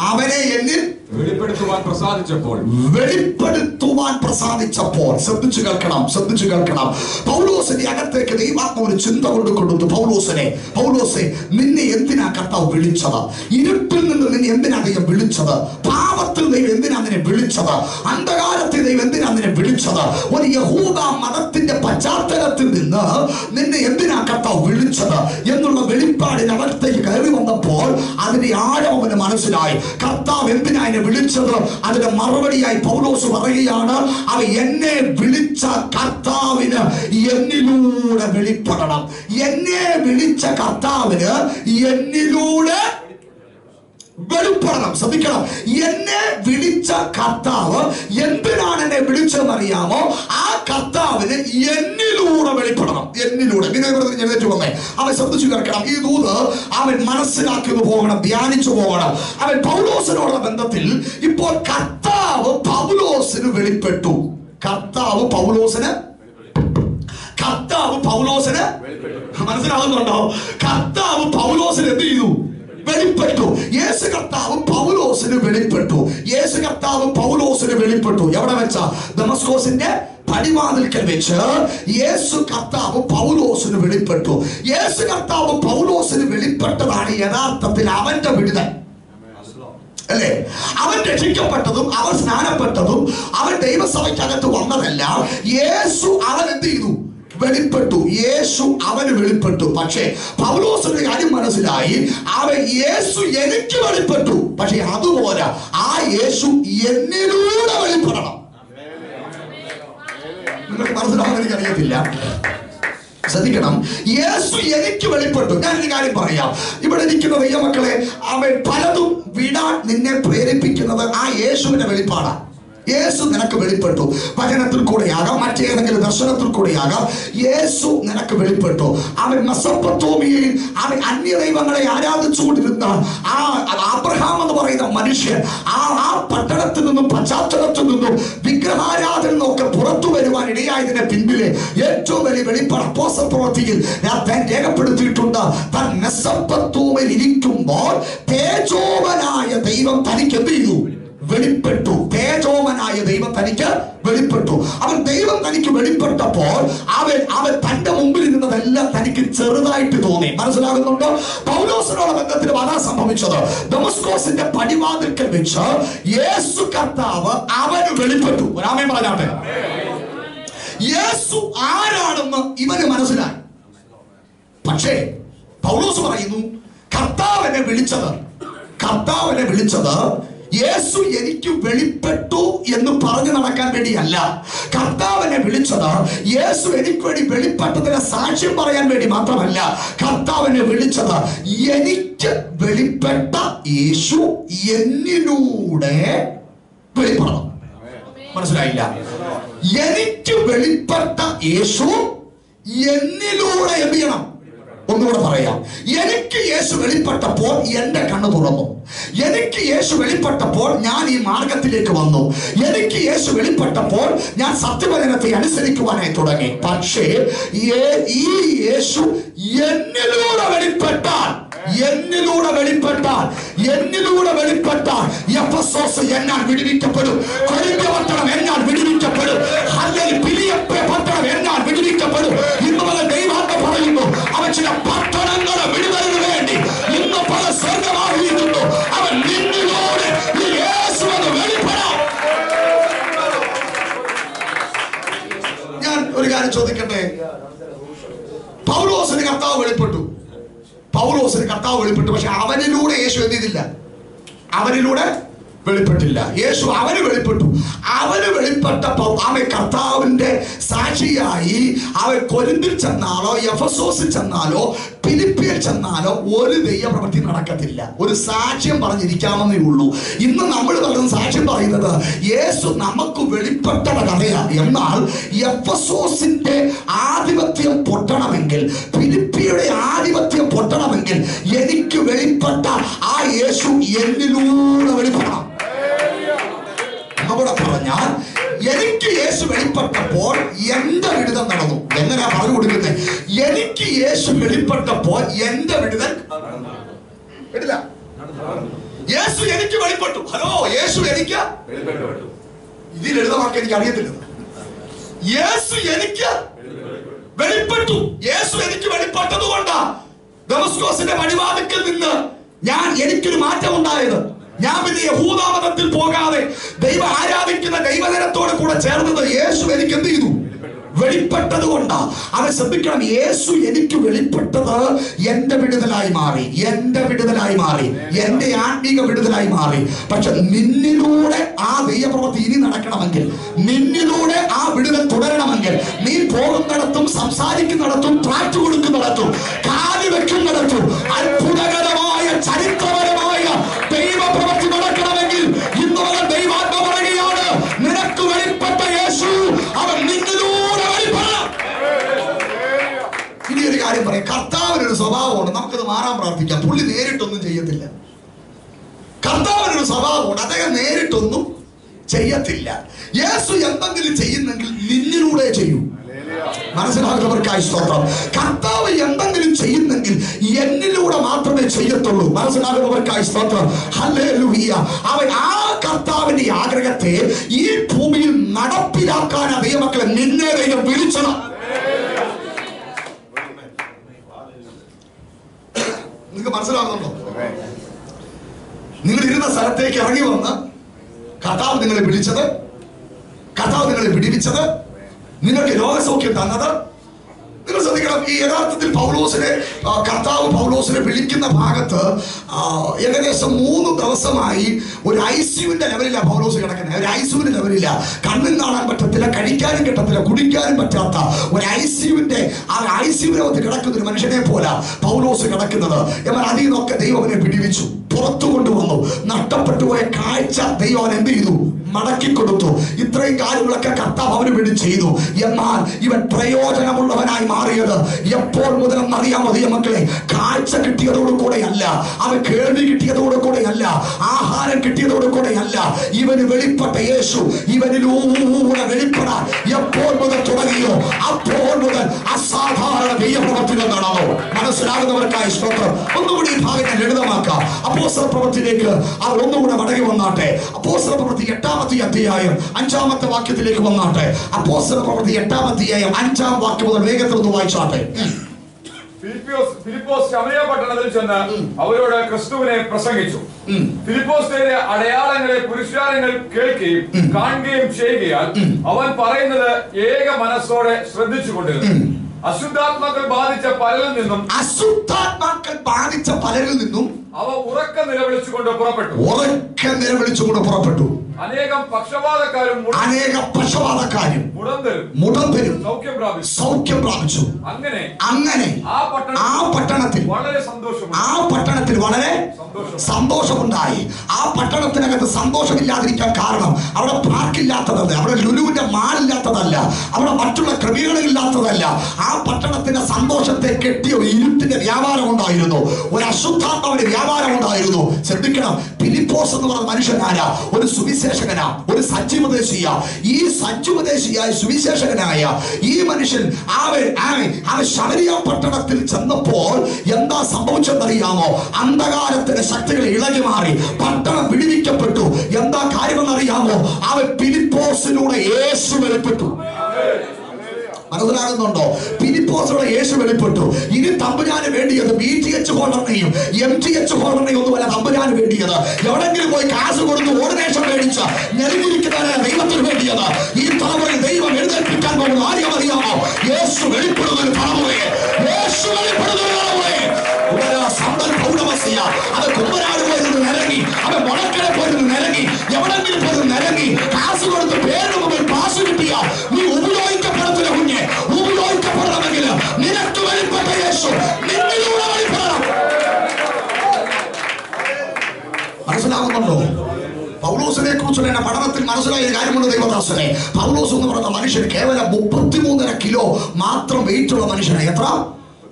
അവനെ എന്നിൽ വെളിപ്പെടുത്തുവാൻ പ്രസാദിച്ചപ്പോൾ. വെളിപ്പെടുത്തുവാൻ പ്രസാദിച്ചപ്പോൾ. ശ്രദ്ധിച്ചു കേൾക്കണം ശ്രദ്ധിച്ചു കേൾക്കണം. പൗലോസിന്റെ അകത്തേക്ക് ദൈവാത്മ ഒരു ചിന്ത കൊണ്ട് കൊടുത്തു പൗലോസിനെ പൗലോസെ നിന്നെ എന്തിനാ കർത്താവ് വിളിച്ചത്? ഇരുട്ടിൽ നിന്ന് നിന്നെ എന്തിനാ ദൈവം വിളിച്ചത്? പാവത്തിൽ ദൈവം എന്തിനാ നിന്നെ വിളിച്ചത്? അന്ധകാരത്തിൽ ദൈവം എന്തിനാ നിന്നെ വിളിച്ചത്? ഒരു യഹൂദ മതത്തിന്റെ പശ്ചാത്തലത്തിൽ നിന്ന് നിന്നെ എന്തിനാ കർത്താവ് വിളിച്ചത്? എന്നുള്ള വെളിപ്പാടിനകത്തേക്ക് കയറി വന്നപ്പോൾ അതിന്റെ ആഴം മനസ്സിലായി. കർത്താവ് എന്തിനാ എന്നെ വിളിച്ചത്? അതിന്റെ മറുപടിയായി പൗലോസ് പറയുകയാണ് അവ എന്നെ വിളിച്ച കർത്താവിന് എന്നിലൂടെ വെളിപ്പെടണം. എന്നെ വിളിച്ച കർത്താവിന് എന്നിലൂടെ വെളിപ്പെടണം. ശ്രദ്ധിക്കണം. എന്നെ വിളിച്ച കർത്താവ് എന്തിനാണ് എന്നെ വിളിച്ചതെന്ന് അറിയാമോ? ആ കർത്താവിന് എന്നിലൂടെ വെളിപ്പെടണം. എന്നിലൂടെ. എഴുന്നേറ്റ് വന്നേ. അവൻ ശ്രദ്ധിച്ചു കേൾക്കണം. ഈ ദൂത് അവൻ മനസ്സിലാക്കി പോകണം ധ്യാനിച്ചു പോകണം. അവൻ പൗലോസിനോടുള്ള ബന്ധത്തിൽ ഇപ്പോൾ കർത്താവ് പൗലോസിന് വെളിപ്പെട്ടു. കർത്താവ് പൗലോസിന് കർത്താവ് പൗലോസിന് മനസ്സിലാകുന്നുണ്ടോ കർത്താവ് പൗലോസിന് എന്ത് ചെയ്തു? വെളിപ്പെട്ടു. യേശു കർത്താവ് പൗലോസിന് വെളിപ്പെട്ടു. യേശു കർത്താവ് പൗലോസിന് വെളിപ്പെട്ടു. എവിടെ വെച്ചാ? ദമസ്കോസിന്റെ പടിവാതിൽക്കൽ വെച്ച് യേശു കർത്താവ് പൗലോസിന് വെളിപ്പെട്ടു. യേശു കർത്താവ് പൗലോസിന് വെളിപ്പെട്ടതാണ് യഥാർത്ഥത്തിൽ അവന്റെ വിടുതൽ. അല്ലേ? അവൻ രക്ഷിക്കപ്പെട്ടതും അവൻ സ്നാനപ്പെട്ടതും അവൻ ദൈവസഭയ്ക്കകത്ത് വന്നതെല്ലാം യേശു അവൻ എന്ത് ചെയ്തു? വെളിപ്പെട്ടു. യേശു അവന് വെളിപ്പെട്ടു. പക്ഷേ പൗലോസിന്റെ കാര്യം മനസ്സിലായി. അവൻ യേശു എനിക്ക് വെളിപ്പെട്ടു. പക്ഷെ അതുപോലെ ആ യേശു എന്നിലൂടെ വെളിപ്പെടണം. നിങ്ങൾക്ക് മനസ്സിലാവാൻ അറിയത്തില്ല ശ്രദ്ധിക്കണം. യേശു എനിക്ക് വെളിപ്പെട്ടു. ഞാൻ ഒരു കാര്യം പറയാം. ഇവിടെ ഇരിക്കുന്ന ദൈവമക്കളെ അവൻ പലതും വിടാൻ നിന്നെ പ്രേരിപ്പിക്കുന്നത് ആ യേശുവിന്റെ വെളിപ്പാടാണ് യേശു നിനക്ക് വെളിപ്പെട്ടു. വചനത്തിൽ കൂടെയാകാം മറ്റേതെങ്കിലും ദർശനത്തിൽ കൂടെയാകാം. യേശു നിനക്ക് വെളിപ്പെട്ടു. അവൻ മെസ്സപ്പത്തോമിയയിൽ അവൻ അന്യ ദൈവങ്ങളെ ആരാധിച്ചുകൊണ്ടിരുന്ന ആ അബ്രഹാം എന്ന് പറയുന്ന മനുഷ്യൻ ആ ആ പട്ടണത്തിൽ നിന്നും പശ്ചാത്തലത്തിൽ നിന്നും വിഗ്രഹാരാധന ഒക്കെ പുറത്തു വരുവാൻ ഇടയായതിന്റെ പിന്നിലെ ഏറ്റവും വലിയ വെളിപ്പാട് അപ്പോസ്തല പ്രവൃത്തിയിൽ ഞാൻ രേഖപ്പെടുത്തിയിട്ടുണ്ട്. താൻ മെസ്സപ്പത്തോമിൽ ഇരിക്കുമ്പോൾ തേജോവനായ ദൈവം തനിക്ക് എന്ത് ചെയ്തു? വെളിപ്പെട്ടു. തേജോമനായ ദൈവം തനിക്ക് വെളിപ്പെട്ടു. അവൻ ദൈവം തനിക്ക് വെളിപ്പെട്ടപ്പോൾ അവൻ അവൻ തന്റെ മുമ്പിൽ ഇരുന്നതെല്ലാം തനിക്ക് ചെറുതായിട്ട് തോന്നി. മനസ്സിലാകുന്നുണ്ടോ? പൗലോസിനോട് ബന്ധത്തിലും അതാ സംഭവിച്ചത്. ഡൊമസ്കോസിന്റെ പടിവാതിൽക്കൽ വെച്ച് യേസു കർത്താവ് അവന് വെളിപ്പെട്ടു. രാമേ പറഞ്ഞാട്ടെ. യേസു ആരാണെന്ന് ഇവന് മനസ്സിലായി. പക്ഷേ പൗലോസ് പറയുന്നു കർത്താവിനെ വിളിച്ചത് കർത്താവിനെ വിളിച്ചത് യേശു എനിക്ക് വെളിപ്പെട്ടു എന്ന് പറഞ്ഞു നടക്കാൻ വേണ്ടിയല്ല. കർത്താവിനെ വിളിച്ചത് യേശു എനിക്ക് വേണ്ടി വെളിപ്പെട്ടതിനെ സാക്ഷ്യം പറയാൻ വേണ്ടി മാത്രമല്ല കർത്താവിനെ വിളിച്ചത് എനിക്ക് വെളിപ്പെട്ട യേശു എന്നിലൂടെ വെളിപ്പെടണം. മനസ്സിലായില്ല? എനിക്ക് വെളിപ്പെട്ട യേശു എന്നിലൂടെ എന്ത് ചെയ്യണം? ഒന്നുകൂടെ പറയാം. എനിക്ക് യേശു വെളിപ്പെട്ടപ്പോൾ എന്റെ കണ്ണ് തുറന്നു. എനിക്ക് യേശു വെളിപ്പെട്ടപ്പോൾ ഞാൻ ഈ മാർഗത്തിലേക്ക് വന്നു. എനിക്ക് യേശു വെളിപ്പെട്ടപ്പോൾ ഞാൻ സത്യവചനത്തെ അനുസരിക്കുവാനായി തുടങ്ങി. പക്ഷേ ഈ യേശു എന്നിലൂടെ വെളിപ്പെട്ടാൽ എന്നിലൂടെ വെളിപ്പെട്ടാൽ എന്നിലൂടെ വെളിപ്പെട്ടാൽ എഫസോസ് എന്നാൽ വിടുവിക്കപ്പെടും. എന്നാൽ വിടുവിക്കപ്പെടും. അല്ലെങ്കിൽ എന്നാൽ വിടുവിക്കപ്പെടും. ചില പട്ടണങ്ങളെ വിടുതലിന് വേണ്ടി ഇന്ന് പല സ്വർഗമായിരിക്കുന്നു അവൻ നിന്നിലൂടെ ഈ യേശു എന്ന് വെളിപ്പെടാം. ഞാൻ ഒരു കാര്യം ചോദിക്കട്ടെ? പൗലോസിന് കർത്താവ് വെളിപ്പെട്ടു. പൗലോസിന് കർത്താവ് വെളിപ്പെട്ടു. പക്ഷെ അവനിലൂടെ യേശു എന്ത് അവനിലൂടെ വെളിപ്പെട്ടില്ല. യേശു അവന് വെളിപ്പെട്ടു. അവന് വെളിപ്പെട്ടപ്പോൾ അവൻ കർത്താവിന്റെ സാക്ഷിയായി. അവൻ കൊരിന്തിൽ ചെന്നാലോ എഫസോസിൽ ചെന്നാലോ ഫിലിപ്പിയിൽ ചെന്നാലോ ഒരു ദൈവപ്രവൃത്തി നടക്കത്തില്ല. ഒരു സാക്ഷ്യം പറഞ്ഞിരിക്കാമെന്നേ ഉള്ളൂ. ഇന്ന് നമ്മൾ പറയുന്ന സാക്ഷ്യം പറയുന്നത് യേശു നമുക്ക് വെളിപ്പെട്ട കഥയാണ് എന്നാൽ എഫസോസിന്റെ ആധിപത്യം പൊട്ടണമെങ്കിൽ ഫിലിപ്പിയുടെ ആധിപത്യം പൊട്ടണമെങ്കിൽ എനിക്ക് വെളിപ്പെട്ട ആ യേശു എന്നിലൂടെ വെളിപ്പെടണം. അവിടെ പറഞ്ഞാൽ എനിക്ക് യേശു വെളിപ്പെട്ടപ്പോൾ എന്റെ വിടുതൽ നടന്നു. എങ്ങനെയാ പറഞ്ഞു കൊടുക്കുന്നത് എനിക്ക് യേശു വെളിപ്പെട്ടപ്പോൾ എന്റെ വിടുതൽ യേശു എനിക്ക് വെളിപ്പെട്ടു. ഹലോ യേശു എനിക്ക് ഇതിൽ ലളിതമാക്കി എനിക്ക് അറിയത്തില്ല. യേശു എനിക്ക് വെളിപ്പെട്ടു. യേശു എനിക്ക് വെളിപ്പെട്ടത് കൊണ്ടാ ഡെമസ്കോസിന്റെ പടിവാതിക്കൽ നിന്ന് ഞാൻ എനിക്കൊരു മാറ്റം ഉണ്ടായത് ഞാൻ പിന്നെ യഹൂദാമതത്തിൽ പോകാതെ ദൈവ ആരാധിക്കുന്ന ദൈവജനത്തോട് കൂടെ ചേർന്നത് യേശു എനിക്ക് എന്ത് ചെയ്തു? വെളിപ്പെട്ടത് കൊണ്ടാ. അത് ശ്രദ്ധിക്കണം യേശു എനിക്ക് വെളിപ്പെട്ടത് എന്റെ വിടുതലായി മാറി എന്റെ വിടുതലായി മാറി എന്റെ ആത്മീക വിടുതലായി മാറി. പക്ഷെ നിന്നിലൂടെ ആ ദൈവപ്രവൃത്തി ഇനി നടക്കണമെങ്കിൽ നിന്നിലൂടെ ആ വിടുതൽ തുടരണമെങ്കിൽ നീ പോകുന്നിടത്തും സംസാരിക്കുന്നിടത്തും ട്രാക്ട് കൊടുക്കുന്നിടത്തും കാലി വെക്കുന്നിടത്തും അത്ഭുതകരമായ ചരിത്രപരമായ കർത്താവിനൊരു സ്വഭാവമുണ്ട്. നമുക്കത് മാറാൻ പ്രാർത്ഥിക്കാം. പുള്ളി നേരിട്ടൊന്നും ചെയ്യത്തില്ല. കർത്താവിനൊരു സ്വഭാവമുണ്ട്. അദ്ദേഹം നേരിട്ടൊന്നും ചെയ്യത്തില്ല. യേശു എന്തെങ്കിലും ചെയ്യുന്നെങ്കിൽ നിന്നിലൂടെ ചെയ്യൂ. മനസ്സിലാകുന്നവർക്കായി സ്തോത്രം. കർത്താവ് എന്തെങ്കിലും ചെയ്യുന്നെങ്കിൽ എന്നിലൂടെ മാത്രമേ ചെയ്യത്തുള്ളൂ. മനസ്സിലാകുന്നവർക്കായി സ്തോത്രം. അവൻ ആ കർത്താവിന്റെ ആഗ്രഹത്തെ ഈ ഭൂമിയിൽ നടപ്പിലാക്കാൻ ദൈവമക്കളെ നിന്നെ ദൈവം നിങ്ങൾക്ക് മനസ്സിലാകുന്നുണ്ടോ? നിങ്ങൾ ഇരുന്ന സ്ഥലത്തേക്ക് ഇറങ്ങി വന്ന് കർത്താവ് നിങ്ങളെ വിളിച്ചത് കർത്താവ് നിങ്ങളെ വിടിവിച്ചത് നിങ്ങൾക്ക് രോഗസൗഖ്യം തന്നത് നിങ്ങൾ ശ്രദ്ധിക്കണം ഈ യഥാർത്ഥത്തിൽ പൗലോസിനെ കർത്താവ് പൗലോസിനെ വിളിക്കുന്ന ഭാഗത്ത് ഏകദേശം മൂന്ന് ദിവസമായി ഒരു ഐസിയുവിന്റെ ലെവലില്ല പൗലോസ് കിടക്കുന്നത്. ഒരു ഐസിയുവിന്റെ ലെവലില്ല കണ്ണും കാണാൻ പറ്റത്തില്ല കഴിക്കാനും കിട്ടത്തില്ല കുടിക്കാനും പറ്റാത്ത ഒരു ഐസിയുവിന്റെ ആ ഐസ്യുവിനകത്ത് കിടക്കുന്ന ഒരു മനുഷ്യനെ പോലെ പൗലോസ് കിടക്കുന്നത്. എന്നാൽ അതിൽ നിന്നൊക്കെ ദൈവം അവനെ പിടിവിച്ചു. പുറത്തു കൊണ്ടുവന്നു. നഷ്ടപ്പെട്ടു പോയ കാഴ്ച ദൈവം എന്ത് ചെയ്തു? മടക്കി കൊടുത്തു. ഇത്രയും കാര്യങ്ങളൊക്കെ കർത്താവ് അവന് വേണ്ടി ചെയ്തു. എന്നാൽ ഇവൻ പ്രയോജനമുള്ളവനായി മാറിയത് എപ്പോൾ ദൈവ മക്കളെ. കാഴ്ച കിട്ടിയതോടു കൂടെയല്ല അവൻ കേൾവി കിട്ടിയതോടു കൂടെയല്ല ആഹാരം കിട്ടിയതോടു കൂടെയല്ല ഇവന് വെളിപ്പെട്ട യേശു ഇവനിലൂടെ വെളിപ്പെടാൻ എപ്പോൾ മുതൽ തുടങ്ങിയോ? അപ്പോൾ മുതൽ അസാധാരണ ദൈവപ്രവർത്തികൾ നടന്നു. മനസ്സിലാകുന്നവർക്കായി സ്തോത്രം. ഒന്നുകൂടി ഈ ഭാഗം ലളിതമാക്കാം. അപ്പോൾ അപ്പോസ്തല പ്രവൃത്തിയിലേക്ക് അവർ ഒന്നുകൂടെ മടങ്ങി വന്നാട്ടെ. അപ്പോസ്തല പ്രവൃത്തി എട്ടാമത്തെ അധ്യായം അഞ്ചാമത്തെ വാക്യത്തിലേക്ക് വന്നാട്ടെ. അപ്പോസ്തല പ്രവൃത്തി എട്ടാമത്തെ അധ്യായം അഞ്ചാം വാക്യം മുതൽ വേഗത്തിൽ ഒന്ന് വായിച്ചാട്ടെ. ഫിലിപ്പോസ് ഫിലിപ്പോസ് ശമരിയ പട്ടണത്തിൽ ചെന്ന് അവരോട് ക്രിസ്തുവിനെ പ്രസംഗിച്ചു. ഫിലിപ്പോസിന്റെ അടയാളങ്ങളെ പുരുഷാരങ്ങൾ കേൾക്കുകയും കാണുകയും ചെയ്യുകയാൽ അവൻ പറയുന്നത് ഏക മനസ്സോടെ ശ്രദ്ധിച്ചുകൊണ്ടിരുന്നു. അശുദ്ധാത്മാക്കൾ ബാധിച്ച പലരിൽ നിന്നും അശുദ്ധാത്മാക്കൾ ബാധിച്ച പലരിൽ നിന്നും അവ ഉറക്ക നിലവിളിച്ചുകൊണ്ട് പുറപ്പെട്ടു. ഉറക്ക നിലവിളിച്ചുകൊണ്ട് പുറപ്പെട്ടു. അനേകം പക്ഷപാതക്കാരും അനേക പക്ഷപാതക്കാരും മുടന്തരും മുടന്തരും സൗഖ്യം പ്രാപിച്ചു. സൗഖ്യം പ്രാപിച്ചു. അങ്ങനെ അങ്ങനെ ആ പട്ടണത്തിൽ വളരെ സന്തോഷമുണ്ട്. ആ പട്ടണത്തിൽ വളരെ സന്തോഷം. സന്തോഷമുണ്ടായി. ആ പട്ടണത്തിനകത്ത് സന്തോഷമില്ലാതിരിക്കാൻ കാരണം അവിടെ പാർക്കില്ലാത്തതല്ല അവിടെ ലുലുവിന്റെ മാളില്ലാത്തതല്ല അവിടെ മറ്റുള്ള ക്രമീകരണമില്ലാത്തതല്ല ആ പട്ടണത്തിന്റെ സന്തോഷത്തെ കെട്ടിയ ഒരു ഇരുട്ടിന്റെ വ്യാപാരം ഉണ്ടായിരുന്നു. ഒരു അശുദ്ധാത്മാവിന്റെ വ്യാപാരം ഉണ്ടായിരുന്നു ശ്രദ്ധിക്കണം. ഫിലിപ്പോസ് എന്ന് പറഞ്ഞ മനുഷ്യനായ ഒരു സുവിശേഷകനാ. ഒരു സജീവദേശീയ ഈ സജീവദേശിയായ സുവിശേഷകനായ ഈ മനുഷ്യൻ ശബരിയ പട്ടണത്തിൽ ചെന്നപ്പോൾ എന്താ സംഭവിച്ചെന്നറിയാമോ? അന്ധകാരത്തിന്റെ ശക്തികൾ ഇളകി മാറി. പട്ടണം വിടുവിക്കപ്പെട്ടു. എന്താ കാര്യമെന്നറിയാമോ? അവൻ ഫിലിപ്പോസിലൂടെ യേശു വെളിപ്പെട്ടു. മനസ്സിലാകുന്നുണ്ടോ? ഫിലിപ്പോസിലൂടെ യേശു വെളിപ്പെട്ടു. ഇനി തമ്പുരാന് വേണ്ടിയത് ബി ടി എച്ച് ഹോട്ടറിനെയും എം ടി എച്ച് ഹോട്ടറിനെയും ഒന്നുമല്ല തമ്പുരാന് വേണ്ടിയത്. എവിടെങ്കിലും പോയി കാശ് കൊടുത്ത് ഓർഡിനേഷൻ മേടിച്ച ഞെരുങ്ങിയിരിക്കുന്നവരെ ദൈവത്തിന് വേണ്ടിയത്. ഈ തലമുറയിൽ ദൈവം എഴുന്നേൽപ്പിക്കാൻ പോകുന്ന ആരെയും അറിയാമോ? യേശു വെളിപ്പെടുന്ന ഒരു തലമുറയെ. യേശു വെളിപ്പെടുന്ന ഒരു തലമുറയെ. അത് കുമ്പനാട് പോയിരുന്നു നിരങ്ങി. അവൻ മുളക്കര പോയിരുന്നു നിരങ്ങി. എവിടെങ്കിലും പോയിരുന്നു നിരങ്ങി. കാശ് കൊടുത്ത് പേരിന് മുമ്പിൽ പാസ് കിട്ടിയ. നീ ഉപയോഗിക്കപ്പെടത്തില്ല എന്റെ പഠനത്തിൽ മനസ്സിലായ കാര്യമുണ്ട് ദൈവദാസനെ പൗലോസ് എന്ന് പറയുന്ന മനുഷ്യൻ കേവലം മുപ്പത്തിമൂന്നര കിലോ മാത്രം വെയിറ്റ് ഉള്ള മനുഷ്യനെ. എത്ര?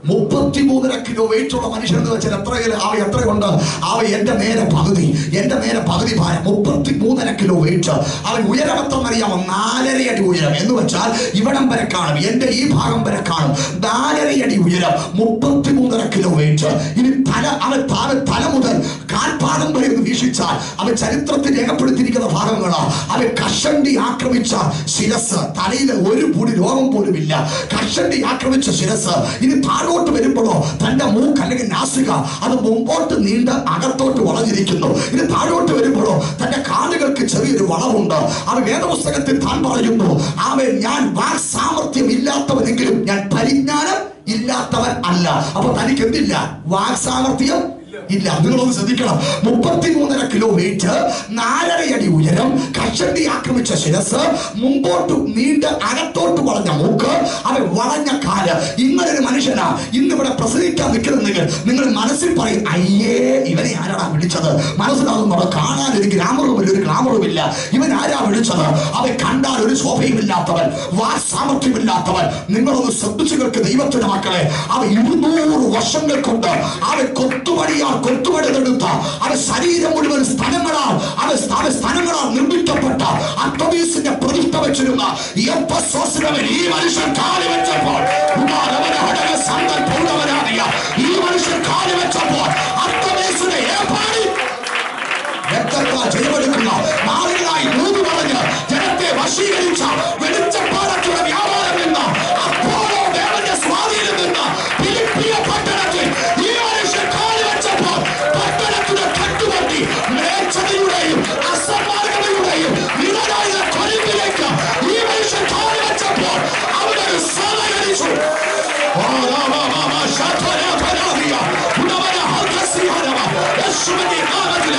മുപ്പത്തിമൂന്നര കിലോ വെയിറ്റ് ഉള്ള മനുഷ്യൻ എന്ന് വെച്ചാൽ എത്ര അവ എത്രയുണ്ട്? അവ എന്റെ നേരെ പകുതി എന്റെ നേരെ പകുതി ഭാരം. മുപ്പത്തി മൂന്നര കിലോ വെയിറ്റ് അവൻ ഉയരം അറിയാമോ നാലര അടി ഉയരം. എന്ന് വെച്ചാൽ ഇവിടം വരെ കാണും. എന്റെ ഈ ഭാഗം വരെ കാണും. നാലര അടി ഉയരം. മുപ്പത്തി മൂന്നര കിലോ വെയിറ്റ് ഇനി തല അവൻ അവൻ തല മുതൽ കാൽപാദം വരെ വീക്ഷിച്ചാൽ അവൻ ചരിത്രത്തിൽ രേഖപ്പെടുത്തിയിരിക്കുന്ന ഭാഗങ്ങളാ അവൻ കഷണ്ടി ആക്രമിച്ച ശിരസ് തലയിലെ ഒരു പൊടി രോഗം പോലുമില്ല കഷണ്ടി ആക്രമിച്ച ശിരസ് ഇനി താഴോട്ട് വരുമ്പോഴോ തന്റെ മൂക്ക് അല്ലെങ്കിൽ നാസിക അത് മുമ്പോട്ട് നീണ്ട് അകത്തോട്ട് വളഞ്ഞിരിക്കുന്നു. ഇനി താഴോട്ട് വരുമ്പോഴോ തന്റെ കാലുകൾക്ക് ചെറിയൊരു വളവുണ്ട്. അവൻ വേദപുസ്തകത്തിൽ താൻ പറയുന്നു അവൻ ഞാൻ വാക് സാമർഥ്യം ഇല്ലാത്തവനെങ്കിലും ഞാൻ പരിജ്ഞാനം ഇല്ലാത്തവൻ അല്ല. അപ്പൊ തനിക്ക് എന്തില്ല വാക് സാമർഥ്യം ഇല്ല നിങ്ങളൊന്ന് ശ്രദ്ധിക്കണം. മുപ്പത്തി മൂന്നര കിലോമീറ്റർ നാലരയടി ഉയരം കഷണ്ടി ആക്രമിച്ച ശിരസ് മുമ്പോട്ട് നീണ്ട് അകത്തോട്ട് വളഞ്ഞ മൂക്ക് അവൻ വളഞ്ഞ കാൽ. ഇങ്ങനൊരു മനുഷ്യനാ ഇന്നിവിടെ പ്രസംഗിക്കാൻ നിൽക്കുന്നെങ്കിൽ നിങ്ങൾ. മനസ്സിൽ പറയും അയ്യേ ഇവനെ ആരാടാ വിളിച്ചത്? മനസ്സിലാകുന്നത് കാണാൻ ഒരു ഗ്രാമറും ഇല്ല ഒരു ഗ്രാമറും ഇല്ല. ഇവൻ ആരാ വിളിച്ചത്? അവൻ കണ്ടാൽ ഒരു ശോഭയും ഇല്ലാത്തവൻ വാ സാമർഥ്യമില്ലാത്തവൻ നിങ്ങളൊന്ന് ശ്രദ്ധിച്ചു കേൾക്ക് ദൈവത്തിന്റെ മക്കളെ. അവ ഇരുന്നൂറ് വർഷങ്ങൾ കൊണ്ട് അവൻ കൊത്തുപടിയാൽ കൊത്തുപടിതെടുത്ത അവൻ ശരീരം മുഴുവൻ സ്ഥലങ്ങളാൽ അവൻ സ്ഥലങ്ങളാൽ നിർമ്മിക്കപ്പെട്ട അത്തവീസിന്റെ പ്രതിഷ്ഠ വെച്ചിരുന്ന എപ്പസോസിനവൻ ഈ മനുഷ്യൻ കാലി വെച്ചപ്പോൾ സന്തൽ ഈ മനുഷ്യൻ കാലി വെച്ചപ്പോൾ അത്തവീസിനെ ഏർപ്പാടി. രക്തത്താൽ ജയമെടുക്കുന്ന നാളുകളായി പറഞ്ഞ് ജനത്തെ വശീകരിച്ച വെളിച്ചപ്പാടത്തുള്ള യേശുവിന്റെ നാമത്തിൽ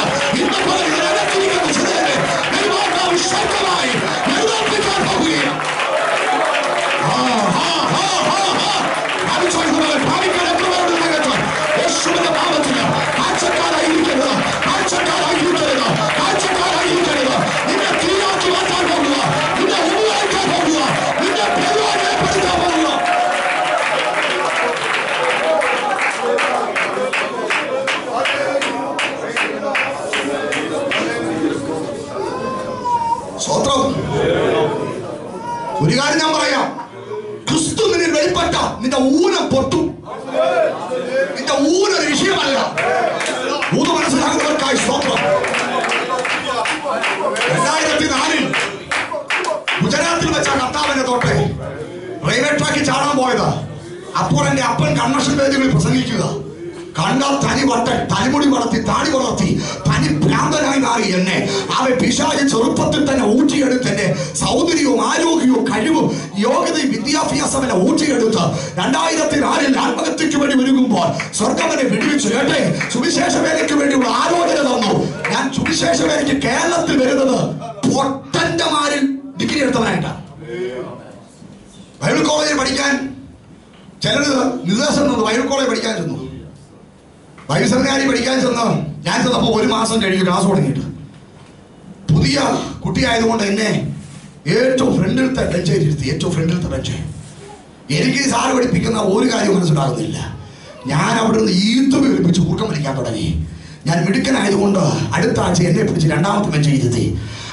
അപ്പോൾ എന്റെ അപ്പൻ കൺവെൻഷൻ വേദികളിൽ പ്രസംഗിക്കുക. കണ്ടാൽ തനി വട്ടൻ തനിമുടി വളർത്തി താടി വളർത്തി തനി ഭ്രാന്തനായി മാറി എന്നെ. അവ പിശാജ് ചെറുപ്പത്തിൽ തന്നെ ഊറ്റിയെടുത്ത് എന്നെ സൗന്ദര്യവും ആരോഗ്യവും കഴിവും യോഗ്യതയും വിദ്യാഭ്യാസം എന്നെ ഊറ്റിയെടുത്ത് രണ്ടായിരത്തി നാലിൽ ആത്മഹത്യക്ക് വേണ്ടി ഒരുങ്ങുമ്പോൾ സ്വർഗമനെ വിടുവിച്ചു. കേട്ടെ? സുവിശേഷ വേലയ്ക്ക് വേണ്ടിയുള്ള ആലോചന തന്നു. ഞാൻ സുവിശേഷ വേലയ്ക്ക് കേരളത്തിൽ വരുന്നത് പൊട്ടന്റമാരിൽ ഡിഗ്രി എടുത്തവനായിട്ടാണ്. ബൈബിൾ കോളേജിൽ പഠിക്കാൻ ചിലര് നിർദ്ദേശം തന്നു ബൈബിൾ കോളേജ് പഠിക്കാൻ ചെന്നു. ബൈബിൾ സെമിനാരി പഠിക്കാൻ ചെന്ന് ഞാൻ ചെന്നപ്പോൾ ഒരു മാസം കഴിഞ്ഞ് ക്ലാസ് തുടങ്ങിയിട്ട്. പുതിയ കുട്ടിയായതുകൊണ്ട് എന്നെ ഏറ്റവും ഫ്രണ്ടിലത്തെ ബെഞ്ചിൽ ഇരുത്തി ഏറ്റവും ഫ്രണ്ടിലത്തെ ബെഞ്ച് എനിക്ക് സാറ് പഠിപ്പിക്കുന്ന ഒരു കാര്യവും മനസ്സിലാകുന്നില്ല. ഞാൻ അവിടെ നിന്ന് ഈത്ത് വിളിപ്പിച്ച് ഊർക്കം വലിക്കാൻ തുടങ്ങി. ഞാൻ മിടുക്കനായതുകൊണ്ട് അടുത്ത ആഴ്ച എന്നെ പിടിച്ച് രണ്ടാമത്തെ ബെഞ്ച് ഇരുത്തി.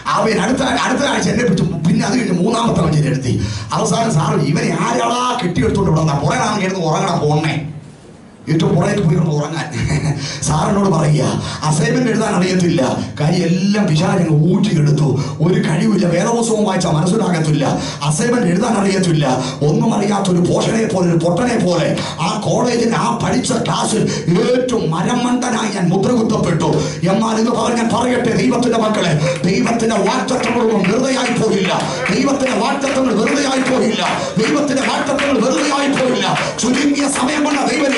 അവൻ അടുത്ത അടുത്ത ആഴ്ച എന്നെ പിടിച്ചു പിന്നെ അത് കഴിഞ്ഞ് മൂന്നാമത്തെ ബെഞ്ചിൽ ഇരുത്തി അവസാനം സാറ് ഇവനെ ആരാളാ കെട്ടിയെടുത്തോണ്ട് ഇവിടെ പുറകെ നാളെ കിടന്ന് ഉറങ്ങണം പോണേ ഏറ്റവും പുറകിൽ പോയി ഉറങ്ങാൻ. സാറിനോട് പറയുക അസൈൻമെന്റ് എഴുതാൻ അറിയത്തില്ല. കാര്യം എല്ലാം വിചാരങ്ങൾ ഊറ്റിയെടുത്തു ഒരു കഴിവില്ല വേദപുസ്തകം വായിച്ചാൽ മനസ്സിലാകത്തില്ല. അസൈൻമെന്റ് എഴുതാൻ അറിയത്തില്ല. ഒന്നും അറിയാത്ത ഒരു പോഷനെ പോലെ ഒരു പൊട്ടനെ പോലെ ആ കോളേജിൽ ആ പഠിച്ച ക്ലാസ്സിൽ ഏറ്റവും മരമണ്ടനായി ഞാൻ മുദ്രകുത്തപ്പെട്ടു. എന്നാൽ ഇന്ന് പറഞ്ഞാൽ പറയട്ടെ ദൈവത്തിന്റെ മക്കളെ ദൈവത്തിന്റെ വാക്തത്വങ്ങളൊന്നും വെറുതെയായി പോയില്ല. ദൈവത്തിന്റെ വാക്തത്വങ്ങൾ വെറുതെയായി പോയില്ല. ദൈവത്തിന്റെ വാക്തത്വങ്ങൾ വെറുതെയായി പോയില്ല. ചുരുങ്ങിയ സമയം കൊണ്ട് ദൈവം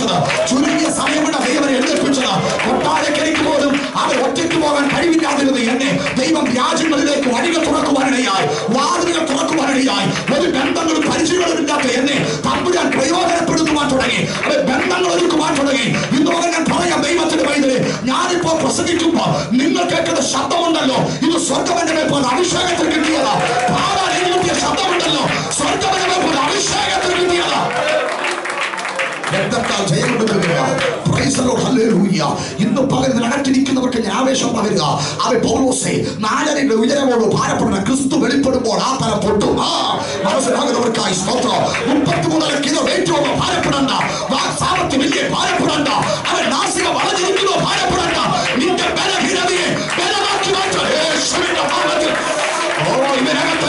എഴുന്നേൽപ്പിച്ചത് ചുരുങ്ങിയ സമയം കൊണ്ട് ദൈവം എഴുന്നേൽപ്പിച്ചത് കൊട്ടാരക്കരയ്ക്ക് പോലും അവർ ഒറ്റയ്ക്ക് പോകാൻ കഴിവില്ലാതിരുന്നത് എന്നെ ദൈവം രാജ്യങ്ങളിലേക്ക് വഴികൾ തുറക്കുവാനിടയായി വാതിലുകൾ തുറക്കുവാനിടയായി. ഒരു ബന്ധങ്ങളും പരിചയങ്ങളും ഇല്ലാത്ത എന്നെ തമ്പുരാൻ പ്രയോജനപ്പെടുത്തുവാൻ തുടങ്ങി. അവർ ബന്ധങ്ങൾ ഒരുക്കുവാൻ തുടങ്ങി. ഇന്നോടെ ഞാൻ പറയാം ദൈവത്തിന്റെ വൈദ്യുതി ഞാനിപ്പോ പ്രസംഗിക്കുമ്പോ നിങ്ങൾ കേൾക്കുന്ന ശബ്ദമുണ്ടല്ലോ. ഇത് സ്വർഗവന്റെ മേൽ പോലെ അഭിഷേകത്തിൽ കിട്ടിയതാ. പാടാൻ എനിക്ക് കിട്ടിയ പോലെ അഭിഷേകത്തിൽ കിട്ടിയതാ. രക്തത്താൽ ജയം the ഇന്ന് പകൽ അകറ്റിരിക്കുന്നവർക്ക് ആവേശം പകരുക. അവ പൗലോസെ നാലരയുടെ ഉയരമോട് ഭാരപ്പെടുന്ന ക്രിസ്തു വെളിപ്പെടുമ്പോൾ ആ തല പൊട്ടും. മനസ്സിലാകുന്നവർക്കായി സ്തോത്രം. മുപ്പത്തിമൂന്നര കിലോ വെയിറ്റോട് ഭാരപ്പെടണ്ട. വലിയ ഭാരപ്പെടണ്ട. അവൻ നാസിക വളഞ്ഞിരിക്കുന്നോ. ഭാരപ്പെടണ്ട. നിന്റെ ബലഹീനതയെ ബലമാക്കി മാറ്റം ഓ ഇതിനകത്ത്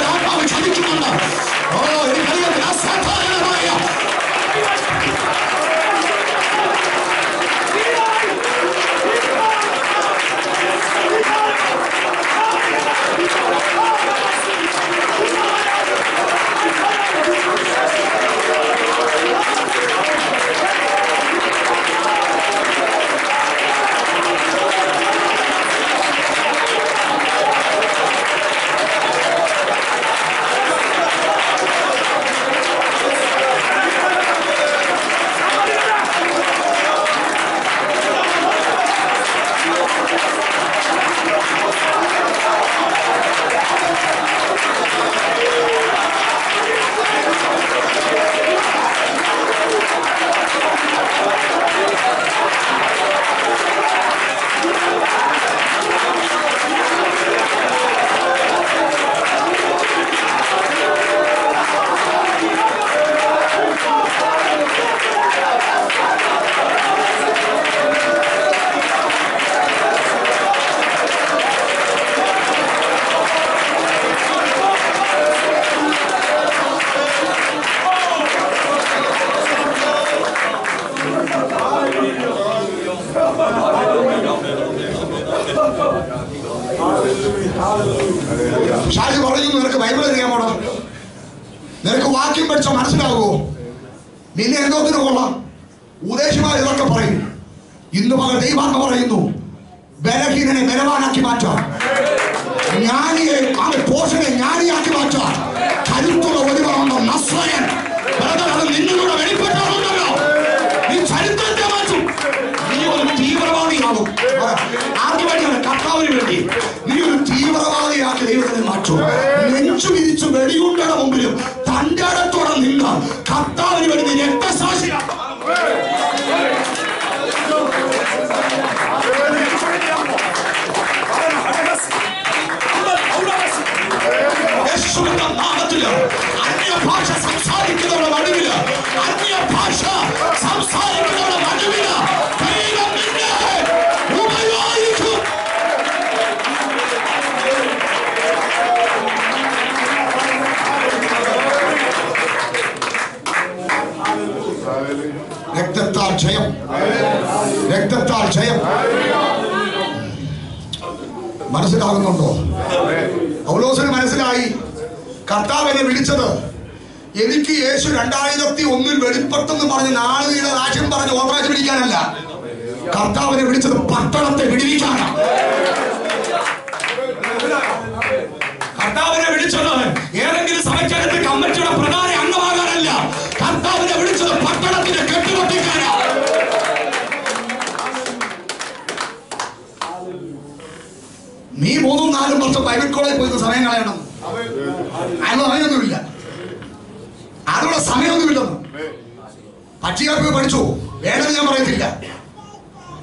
പോയി പഠിച്ചു? വേണമെന്ന് ഞാൻ പറയത്തില്ല.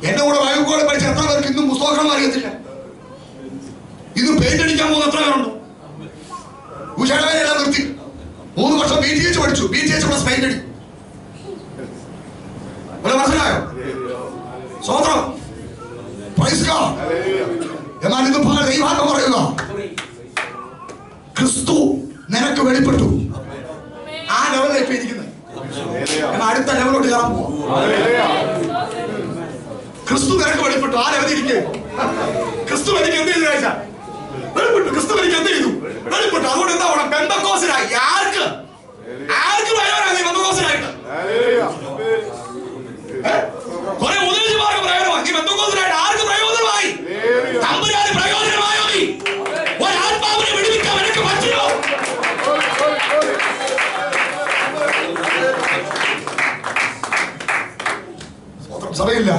എന്റെ കൂടെ വായുക്കോടെ പഠിച്ച എത്ര പേർക്ക് ഇന്നും പുസ്തകം അറിയത്തില്ല? ഇത് പെയിന്റ് അടിക്കാൻ പോകുന്ന എത്ര പേരുണ്ട്? ഉഷാടവരെല്ലാം നിർത്തി. മൂന്ന് വർഷം ബി ടി എച്ച് പഠിച്ചു. B T H plus paint അടി. മനസ്സിലായോ? സ്വതന്ത്രം. എന്നാൽ ഇത് പല ദൈവാക്കം പറയുക. ക്രിസ്തു നിനക്ക് വെളിപ്പെട്ടു. ആ ലെവലിലേക്ക് ഇപ്പൊ എന്നാൽ അടുത്ത ലെവലോട്ട് കയറാൻ ക്രിസ്തു നിനക്ക് വെളിപ്പെട്ടു. ആ ലെവലിൽ ഇരിക്കുക ക്രിസ്തു എനിക്ക് എന്ത് ചെയ്തു കഴിച്ച വെളിപ്പെട്ടു. ക്രിസ്തു എനിക്ക് എന്ത് ചെയ്തു? വെളിപ്പെട്ടു. അതുകൊണ്ട് എന്താ അവിടെ ബെന്തക്കോസിനായി ആർക്ക്? ആർക്ക് പ്രയോജനമായി നീ ബെന്തക്കോസിനായിട്ട് കുറെ ഉപദേശിമാർക്ക് പ്രയോജനമായി. നീ പെന്തക്കോസിനായിട്ട് ആർക്ക് പ്രയോജനമായി? തമ്പുരാന് സഭയില്ല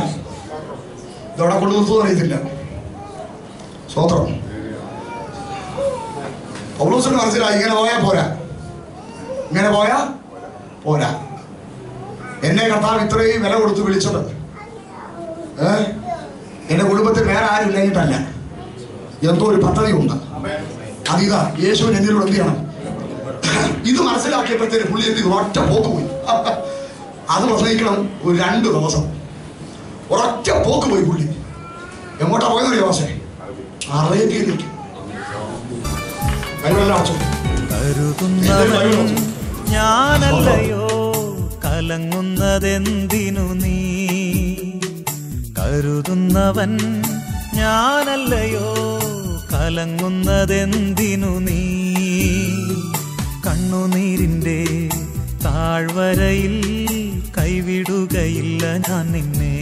ഇതവിടെ കൊണ്ടു അറിയത്തില്ല. സ്വത്രം മനസ്സിലായി ഇങ്ങനെ പോയാ പോരാ. ഇങ്ങനെ പോയാ പോരാ. എന്നെ കർത്താവ് ഇത്രയും വില കൊടുത്ത് വിളിച്ചത്. ഏ? എന്റെ കുടുംബത്തിൽ വേറെ ആരും ഇല്ലെങ്കിട്ടല്ല എന്തോ ഒരു പദ്ധതി ഉണ്ട് അതിതാ യേശു എന്നിലൂടെ എന്ത് ചെയ്യണം? ഇത് മനസ്സിലാക്കിയപ്പോഴത്തേക്ക് പുള്ളി എന്ത് ഒറ്റ പോക്ക് പോയി അത് പ്രസംഗിക്കണം ഒരു രണ്ട് ദിവസം. ഒരൊറ്റ പോക്ക് പോയി പുള്ളി. എങ്ങോട്ടാ പോയത് ഒരു പക്ഷേ അറേബ്യയിലേക്ക് ഞാനല്ലയോ? കലങ്ങുന്നതെന്തിനു നീ? കരുതുന്നവൻ ഞാനല്ലയോ? കലങ്ങുന്നതെന്തിനു നീ? കണ്ണുനീരിന്റെ താഴ്വരയിൽ കൈവിടുകയില്ല ഞാൻ നിന്നെ.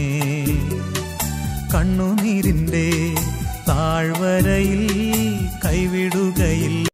കണ്ണുനീരിന്റെ താഴ്വരയിൽ കൈവിടുകയില്ല